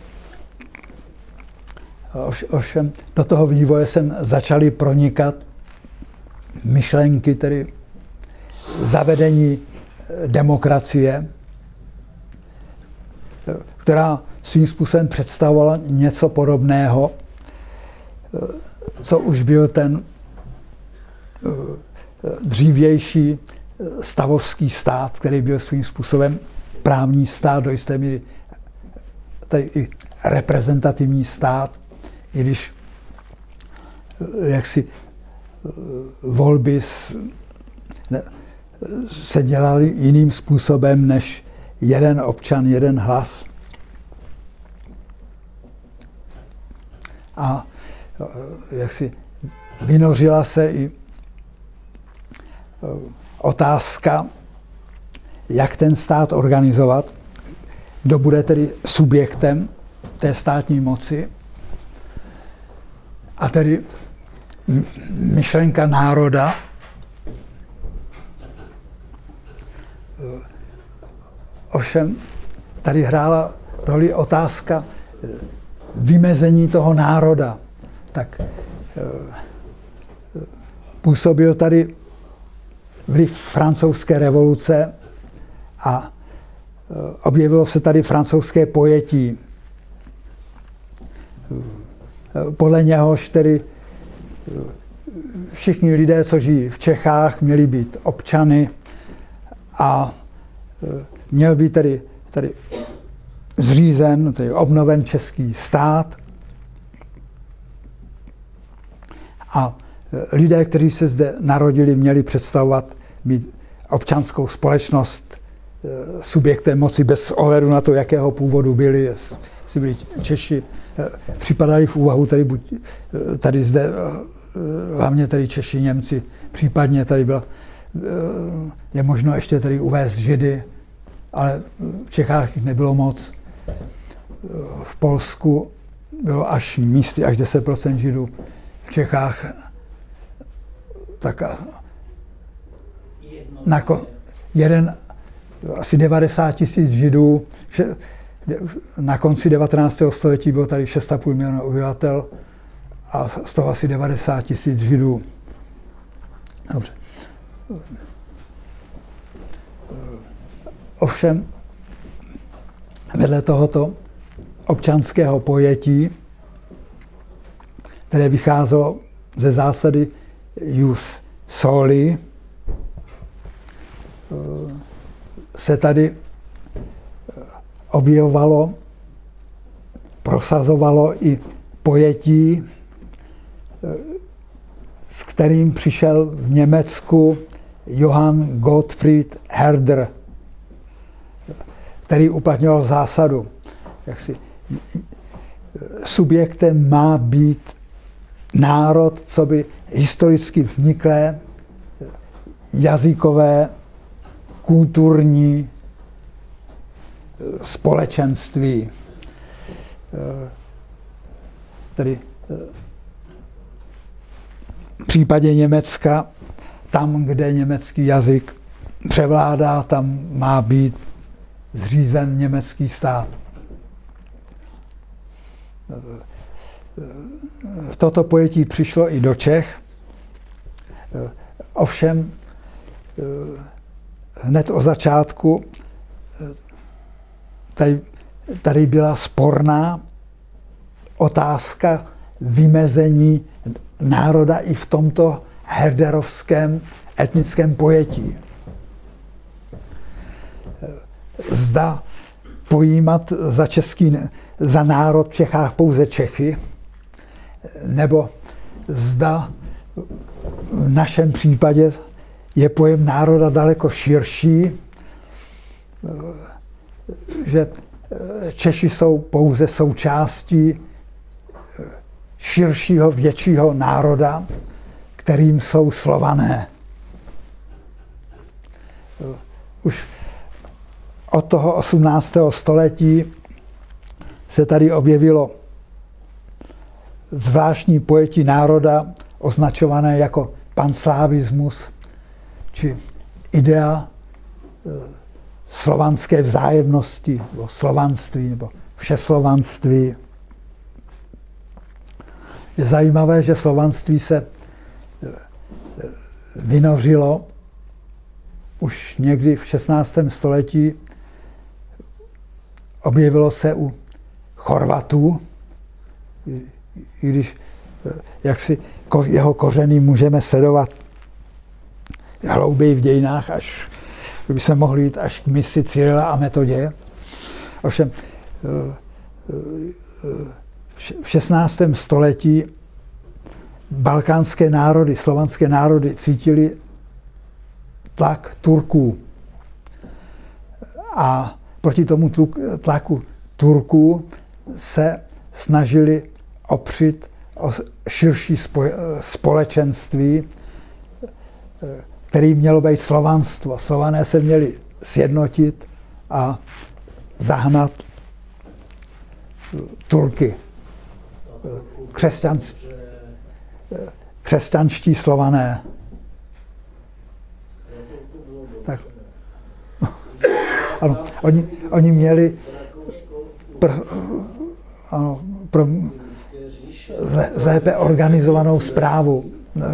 ovšem do toho vývoje jsem začali pronikat myšlenky, tedy zavedení demokracie, která svým způsobem představovala něco podobného, co už byl ten dřívější stavovský stát, který byl svým způsobem právní stát, do jisté míry tady i reprezentativní stát, i když jaksi volby se dělaly jiným způsobem než jeden občan, jeden hlas. A jaksi vynořila se i otázka, jak ten stát organizovat, kdo bude tedy subjektem té státní moci. A tedy myšlenka národa Ovšem tady hrála roli otázka vymezení toho národa. Tak působil tady vliv francouzské revoluce a e, objevilo se tady francouzské pojetí. E, podle něhož tedy e, všichni lidé, co žijí v Čechách, měli být občany a měl být tedy, tedy zřízen, tedy obnoven český stát. A lidé, kteří se zde narodili, měli představovat mít občanskou společnost eh, subjektem moci bez ohledu na to, jakého původu byli, jestli byli Češi, eh, připadali v úvahu tady, buď, eh, tady zde hlavně tady Češi, Němci, případně tady byla, je možno ještě tady uvést Židy, ale v Čechách jich nebylo moc. V Polsku bylo až místy až 10% Židů. V Čechách tak na jeden, asi 90 tisíc židů, že na konci 19. století bylo tady 6,5 milionu obyvatel a z toho asi 90 tisíc židů. Dobře. Ovšem, vedle tohoto občanského pojetí, které vycházelo ze zásady jus soli, se tady objevovalo, prosazovalo i pojetí, s kterým přišel v Německu Johann Gottfried Herder, který uplatňoval zásadu, jak si subjektem má být národ, co by historicky vzniklé jazykové, kulturní společenství. Tedy v případě Německa tam, kde německý jazyk převládá, tam má být zřízen německý stát. Toto pojetí přišlo i do Čech. Ovšem hned o začátku tady, tady byla sporná otázka vymezení národa i v tomto herderovském etnickém pojetí. Zda pojímat za český, za národ v Čechách pouze Čechy, nebo zda v našem případě je pojem národa daleko širší, že Češi jsou pouze součástí širšího, většího národa, kterým jsou slované. Už od toho 18. století se tady objevilo zvláštní pojetí národa, označované jako panslavismus, či idea eh, slovanské vzájemnosti, nebo slovanství, nebo všeslovanství. Je zajímavé, že slovanství se eh, vynořilo už někdy v 16. století. Objevilo se u Chorvatů, i když eh, jak si jeho kořeny můžeme sledovat hlouběji v dějinách, až by se mohli jít až k misi Cyrila a metodě. Ovšem eh, v 16. století balkánské národy, slovanské národy cítili tlak Turků. A proti tomu tlaku Turků se snažili opřít o širší společenství, který mělo být slovanstvo. Slované se měli sjednotit a zahnat Turky. Křesťanství křesťanští slované. Tak. Ano, oni, oni měli pr, ano, pro, lépe organizovanou zprávu,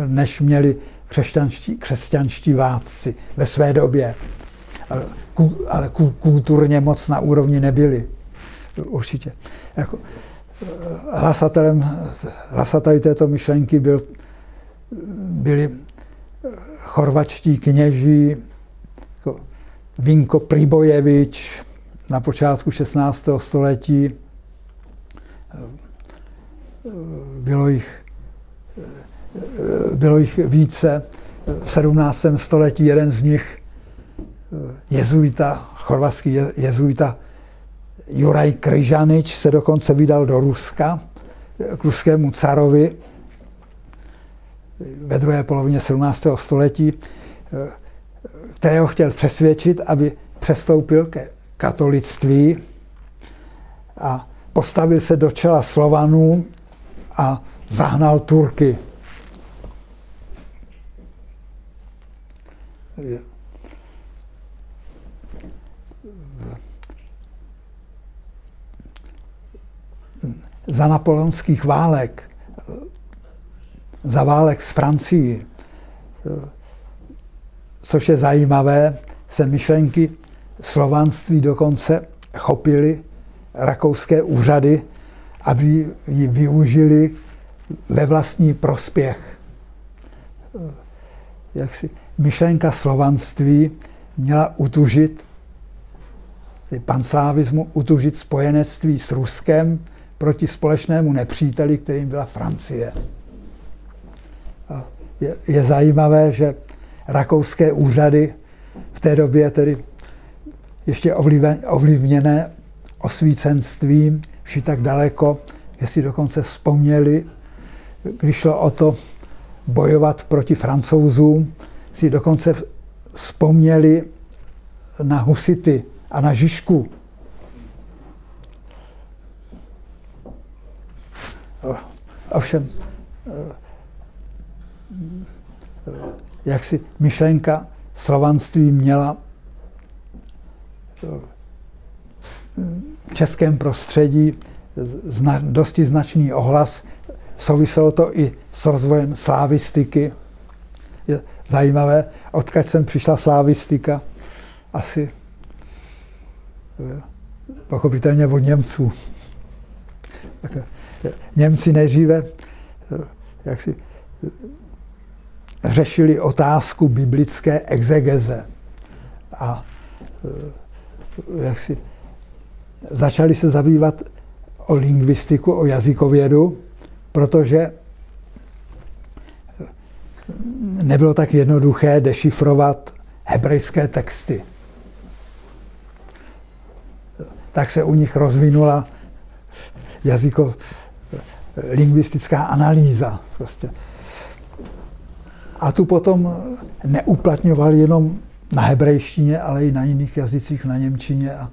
než měli křesťanští, křesťanští vládci ve své době. Ale, ale kulturně moc na úrovni nebyli. Určitě. Jako, hlasatelem, hlasateli této myšlenky byl, byli chorvačtí kněží, jako Vinko Pribojevič na počátku 16. století. Bylo jich, bylo jich více. V 17. století jeden z nich, jezuita, chorvatský jezuita Juraj Kryžanič se dokonce vydal do Ruska k ruskému carovi ve druhé polovině 17. století, kterého chtěl přesvědčit, aby přestoupil ke katolictví a postavil se do čela Slovanů a zahnal Turky. Za napoleonských válek, za válek s Francií, což je zajímavé, se myšlenky slovanství dokonce chopily rakouské úřady, aby ji využili ve vlastní prospěch. Jak si myšlenka slovanství měla utužit, panslávismu, utužit spojenectví s Ruskem, proti společnému nepříteli, kterým byla Francie. A je, je zajímavé, že rakouské úřady v té době tedy ještě ovlivněné osvícenstvím, vši tak daleko, že si dokonce vzpomněli, když šlo o to bojovat proti francouzům, si dokonce vzpomněli na husity a na Žižku, Ovšem jak si myšlenka slovanství měla v českém prostředí zna, dosti značný ohlas. Souviselo to i s rozvojem slávistiky. Zajímavé, odkud jsem přišla slávistika. Asi pochopitelně od Němců. Němci nejdříve jak si, řešili otázku biblické exegeze. A jak si, začali se zabývat o lingvistiku, o jazykovědu, protože nebylo tak jednoduché dešifrovat hebrejské texty. Tak se u nich rozvinula jazyko, lingvistická analýza. Prostě. A tu potom neuplatňovali jenom na hebrejštině, ale i na jiných jazycích, na němčině a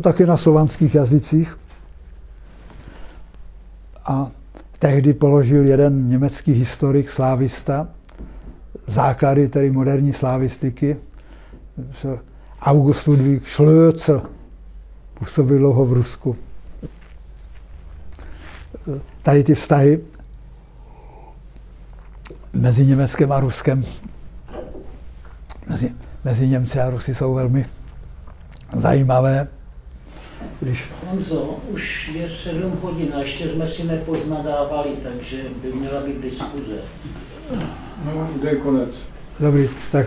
taky na slovanských jazycích. A tehdy položil jeden německý historik, slávista, základy tedy moderní slávistiky, August Ludwig Schlözer, působil dlouho v Rusku. Tady ty vztahy mezi Německem a Ruskem, mezi, mezi Němci a Rusy jsou velmi zajímavé. Když... Honzo, už je 7 hodin a ještě jsme si nepoznadávali, takže by měla být diskuze. No, jde konec. Dobrý, tak.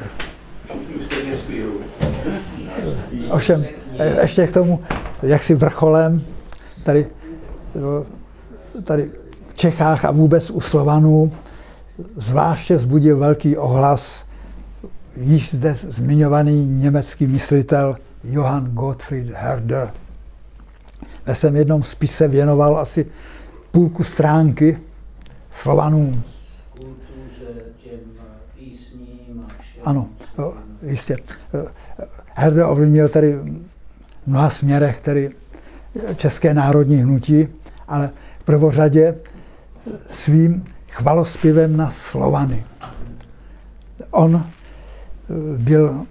Ovšem, ještě k tomu, jak si vrcholem, tady, tady v Čechách a vůbec u Slovanů, zvláště zbudil velký ohlas již zde zmiňovaný německý myslitel Johann Gottfried Herder ve svém jednom spise věnoval asi půlku stránky Slovanům. Ano, jistě. Herde ovlivnil tady mnoha směrech, který české národní hnutí, ale v prvořadě svým chvalospěvem na Slovany. On byl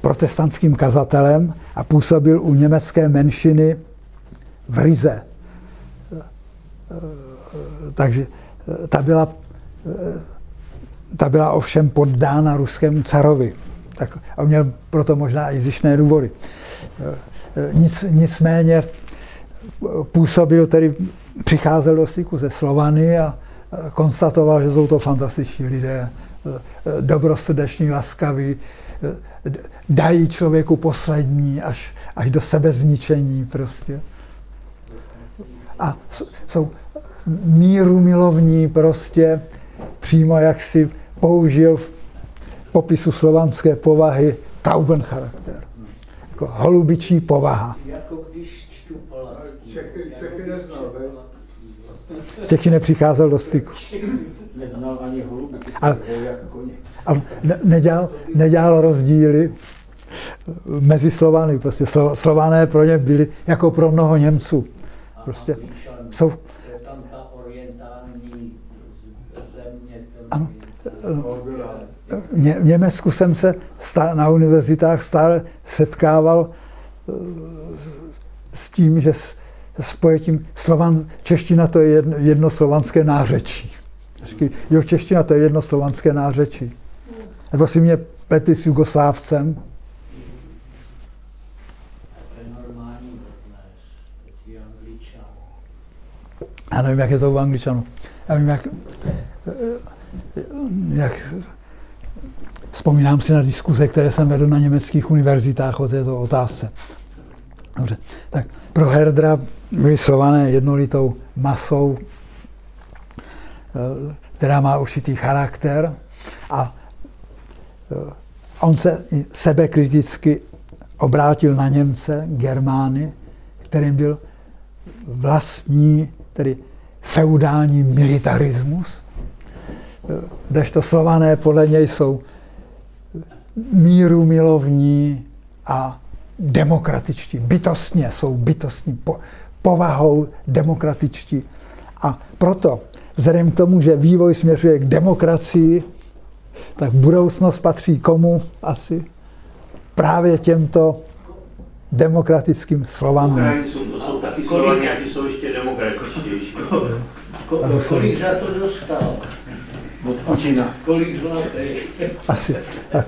protestantským kazatelem a působil u německé menšiny v Rize. Takže ta byla, ta byla ovšem poddána ruskému carovi. Tak, a měl proto možná i zjištné důvody. Nic, nicméně působil, tedy přicházel do styku ze Slovany a konstatoval, že jsou to fantastiční lidé, dobrosrdeční, laskaví, dají člověku poslední až, až do sebezničení prostě a jsou míru milovní prostě, přímo jak si použil v popisu slovanské povahy Tauben charakter. Jako holubiční povaha. Jako když čtu Čechy, Čechy neznal, Čechy nepřicházel do styku. Neznal ani holuby, ale, ale nedělal, nedělal rozdíly mezi Slovany. Prostě Slované pro ně byli jako pro mnoho Němců. Prostě jsou... Ano. V Německu jsem se na univerzitách stále setkával eh, s tím, že s pojetím slovan, čeština to je jedno, jedno slovanské nářečí. Jo, čeština to je jedno slovanské nářečí. Nebo si mě plety s Jugoslávcem, Já nevím, jak je to u Angličanů. Já vím, jak, jak vzpomínám si na diskuze, které jsem vedl na německých univerzitách o této otázce. Dobře, tak pro Herdra byly slované jednolitou masou, která má určitý charakter a on se sebekriticky obrátil na Němce, Germány, kterým byl vlastní tedy feudální militarismus, to slované podle něj jsou míru milovní a demokratičtí. Bytostně jsou bytostní po, povahou demokratičtí. A proto, vzhledem k tomu, že vývoj směřuje k demokracii, tak budoucnost patří komu asi? Právě těmto demokratickým Slovanům. Ukrajincům, to jsou taky ti jsou. Kolik za to dostal? Od Putina. Kolik zlatých? Asi tak.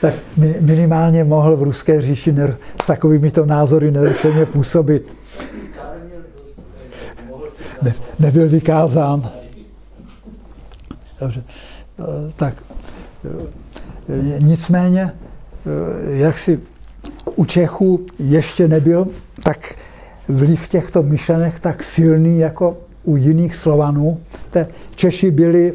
Tak minimálně mohl v ruské říši s takovými to názory nerušeně působit. Ne, nebyl vykázán. Dobře. Tak nicméně, jak si u Čechů ještě nebyl tak vliv těchto myšlenek tak silný jako u jiných Slovanů. Te Češi byli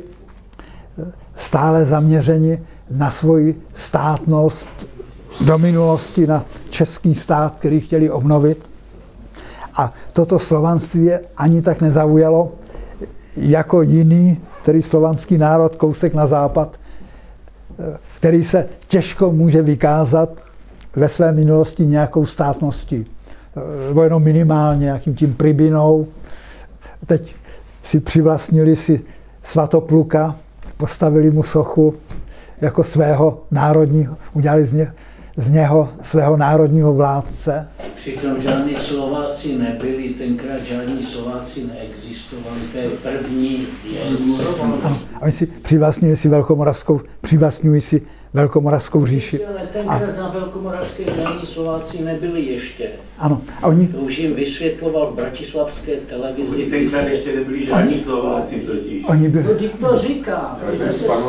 stále zaměřeni na svoji státnost, do minulosti na český stát, který chtěli obnovit. A toto slovanství je ani tak nezaujalo jako jiný, který slovanský národ, kousek na západ, který se těžko může vykázat ve své minulosti nějakou státností. Nebo jenom minimálně nějakým tím pribinou. Teď si přivlastnili si svatopluka, postavili mu sochu jako svého národního, udělali z, ně, z něho svého národního vládce. Přitom žádní Slováci nebyli, tenkrát žádní Slováci neexistovali, to je první věc. Oni si přivlastnili si Velkomoravskou, přivlastňují si Velkomoravskou říši. Ale tenkrát na Velkomoravské žádní Slováci nebyli ještě. Ano. A oni... To už jim vysvětloval v bratislavské televizi. Oni tenkrát ještě nebyli žádní Slováci totiž. Oni byli... No, to říká.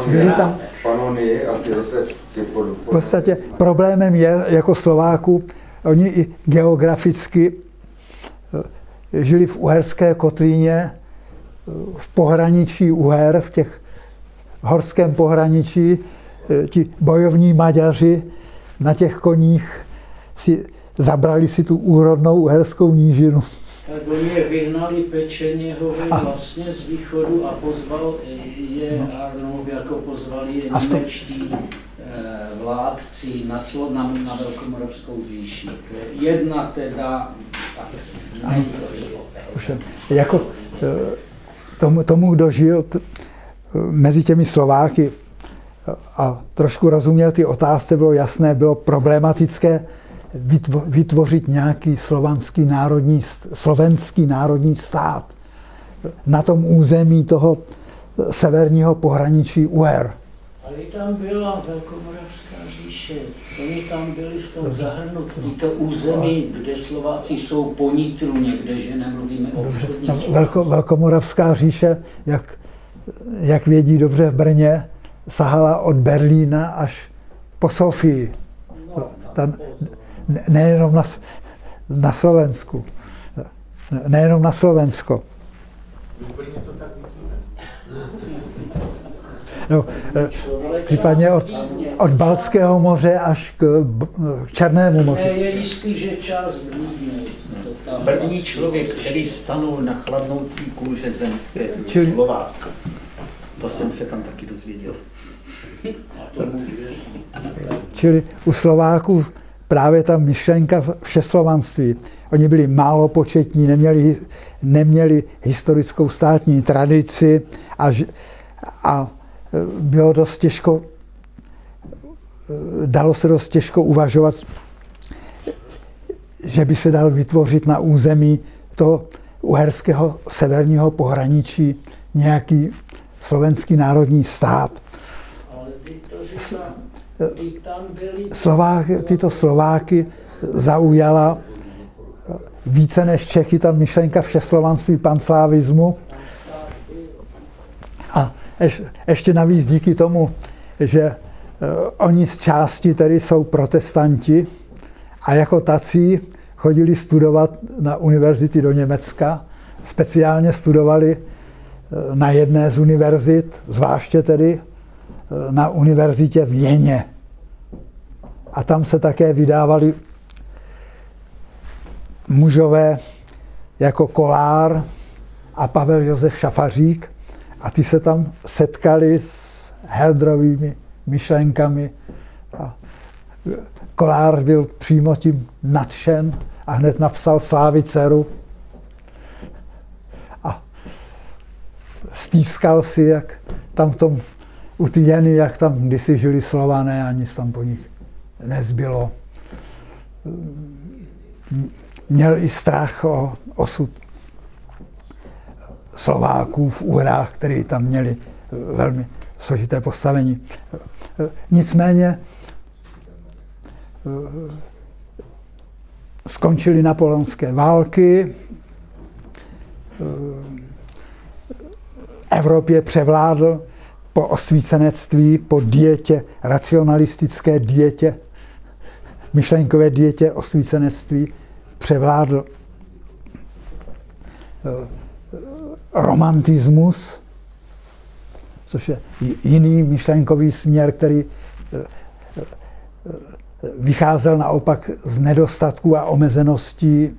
Byli tam... Panony a ty zase si pod. V podstatě problémem je, jako Slováku, oni i geograficky eh, žili v uherské kotlíně, eh, v pohraničí Uher, v těch horském pohraničí, ti bojovní Maďaři na těch koních si zabrali si tu úrodnou uherskou nížinu. Tak oni je vyhnali Pečeněhovi vlastně z východu a pozval je no. Arnov, jako pozvali je němečtí eh, vládci na, Slo, na, na Velkomoravskou říši. Jedna teda, tak není to Jako eh, tomu, tomu, kdo žil t, mezi těmi Slováky a trošku rozuměl ty otázce, bylo jasné, bylo problematické, vytvořit nějaký slovanský národní, slovenský národní stát na tom území toho severního pohraničí UR. Ale tam byla Velkomoravská říše, oni tam byli v tom zahrnutí, to území, kde Slováci jsou po Nitru někde, že nemluvíme o Velko, Velkomoravská říše, jak, jak vědí dobře v Brně, sahala od Berlína až po Sofii. No, ta, nejenom na, na Slovensku. Nejenom na Slovensko. No, eh, případně od, od Balckého moře až k, k Černému moři. Je jistý, že část První člověk, který stanul na chladnoucí kůže zemské, Čili... Slovák. To jsem se tam taky dozvěděl. Čili u Slováků právě ta myšlenka všeslovanství. Oni byli málo početní, neměli, neměli historickou státní tradici a, a bylo dost těžko, dalo se dost těžko uvažovat, že by se dal vytvořit na území to uherského severního pohraničí nějaký slovenský národní stát. Ale ty to říká Slovák, tyto Slováky zaujala více než Čechy ta myšlenka všeslovanství panslávismu. A ještě navíc díky tomu, že eh, oni z části tedy jsou protestanti a jako tací chodili studovat na univerzity do Německa, speciálně studovali eh, na jedné z univerzit, zvláště tedy na univerzitě v Jeně. A tam se také vydávali mužové jako Kolár a Pavel Josef Šafařík a ty se tam setkali s Heldrovými myšlenkami. A Kolár byl přímo tím nadšen a hned napsal Slávy dceru a stýskal si, jak tam v tom u ty jeny, jak tam kdysi žili slované a nic tam po nich nezbylo. Měl i strach o osud Slováků v úhrách, který tam měli velmi složité postavení. Nicméně skončily napoleonské války, Evropě převládl po osvícenectví, po dietě, racionalistické dietě, myšlenkové dietě osvícenectví převládl eh, romantismus, což je jiný myšlenkový směr, který eh, eh, vycházel naopak z nedostatků a omezeností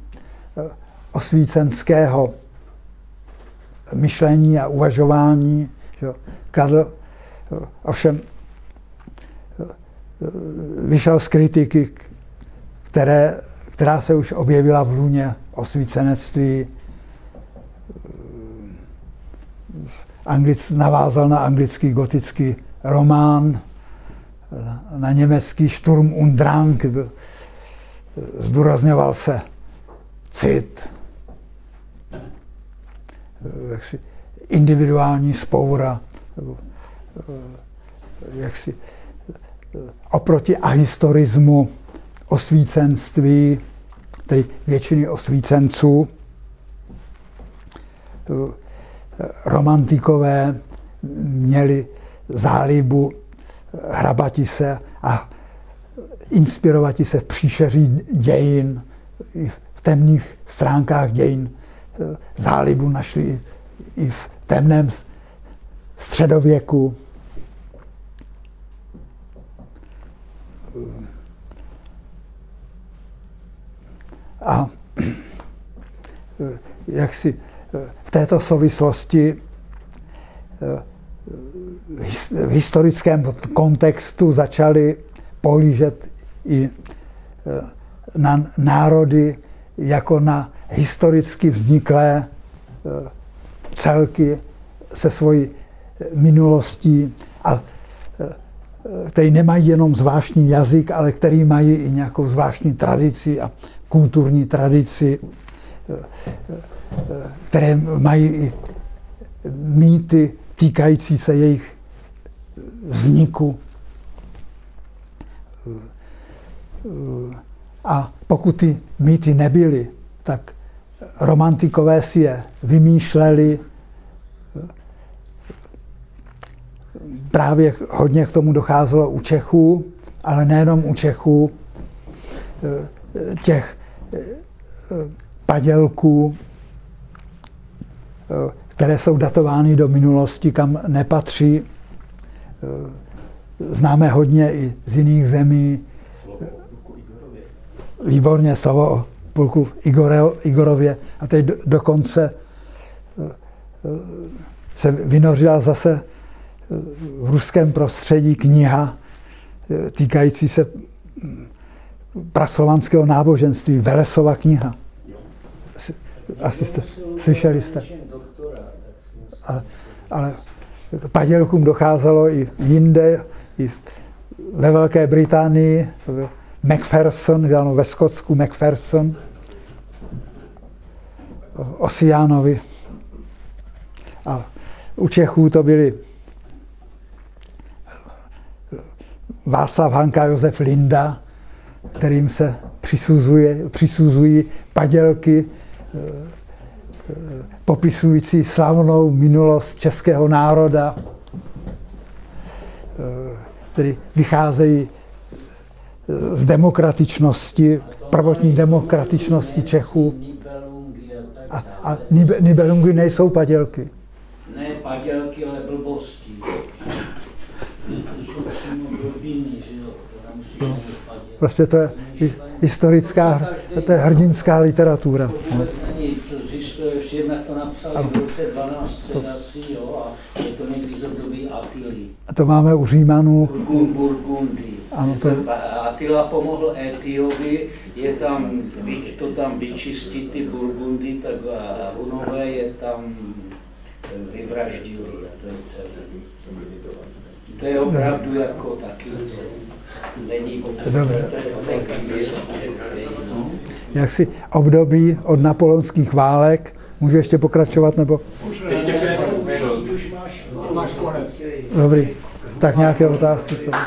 osvícenského myšlení a uvažování. Karl ovšem vyšel z kritiky, které, která se už objevila v luně osvícenectví. Anglic, navázal na anglický gotický román, na, na německý Sturm und Drang, zdůrazňoval se cit, jaksi individuální spoura, jaksi oproti ahistorismu osvícenství, tedy většiny osvícenců, romantikové měli zálibu hrabati se a inspirovat se v příšeří dějin, v temných stránkách dějin zálibu našli i v temném středověku. A jak si v této souvislosti v historickém kontextu začali pohlížet i na národy jako na historicky vzniklé celky se svojí minulostí a eh, který nemají jenom zvláštní jazyk, ale který mají i nějakou zvláštní tradici a kulturní tradici, eh, které mají i mýty týkající se jejich vzniku. A pokud ty mýty nebyly, tak romantikové si je vymýšleli. Právě hodně k tomu docházelo u Čechů, ale nejenom u Čechů, těch padělků, které jsou datovány do minulosti, kam nepatří. Známe hodně i z jiných zemí. Výborně slovo o Igore, Igorově a teď do, dokonce eh, eh, se vynořila zase eh, v ruském prostředí kniha týkající se hm, praslovanského náboženství, Velesova kniha. Asi jste, slyšeli jste. Ale, ale k padělkům docházelo i jinde, i ve Velké Británii, Macpherson, ano, ve Skotsku Macpherson, Osiánovi. A u Čechů to byli Václav Hanka, Josef Linda, kterým se přisuzuje, přisuzují padělky popisující slavnou minulost českého národa, který vycházejí z demokratičnosti, prvotní demokratičnosti Čechů. A, a Nibelungy nejsou padělky. Ne padělky, ale blbosti. No, prostě to je historická, to je hrdinská literatura. To napsali v roce 12 asi, jo, a je to někdy z období Atily. A to máme u Římanů. Burgundy. Ano, to... Attila pomohl Etiovi, je tam, to tam vyčistit ty Burgundy, tak Hunové je tam vyvraždili. A to je celé. To je opravdu jako taky. Není Dobře. Jak si období od napoleonských válek, můžu ještě pokračovat, nebo? Ještě. Máš konec. Dobrý. Tak nějaké otázky? tomu?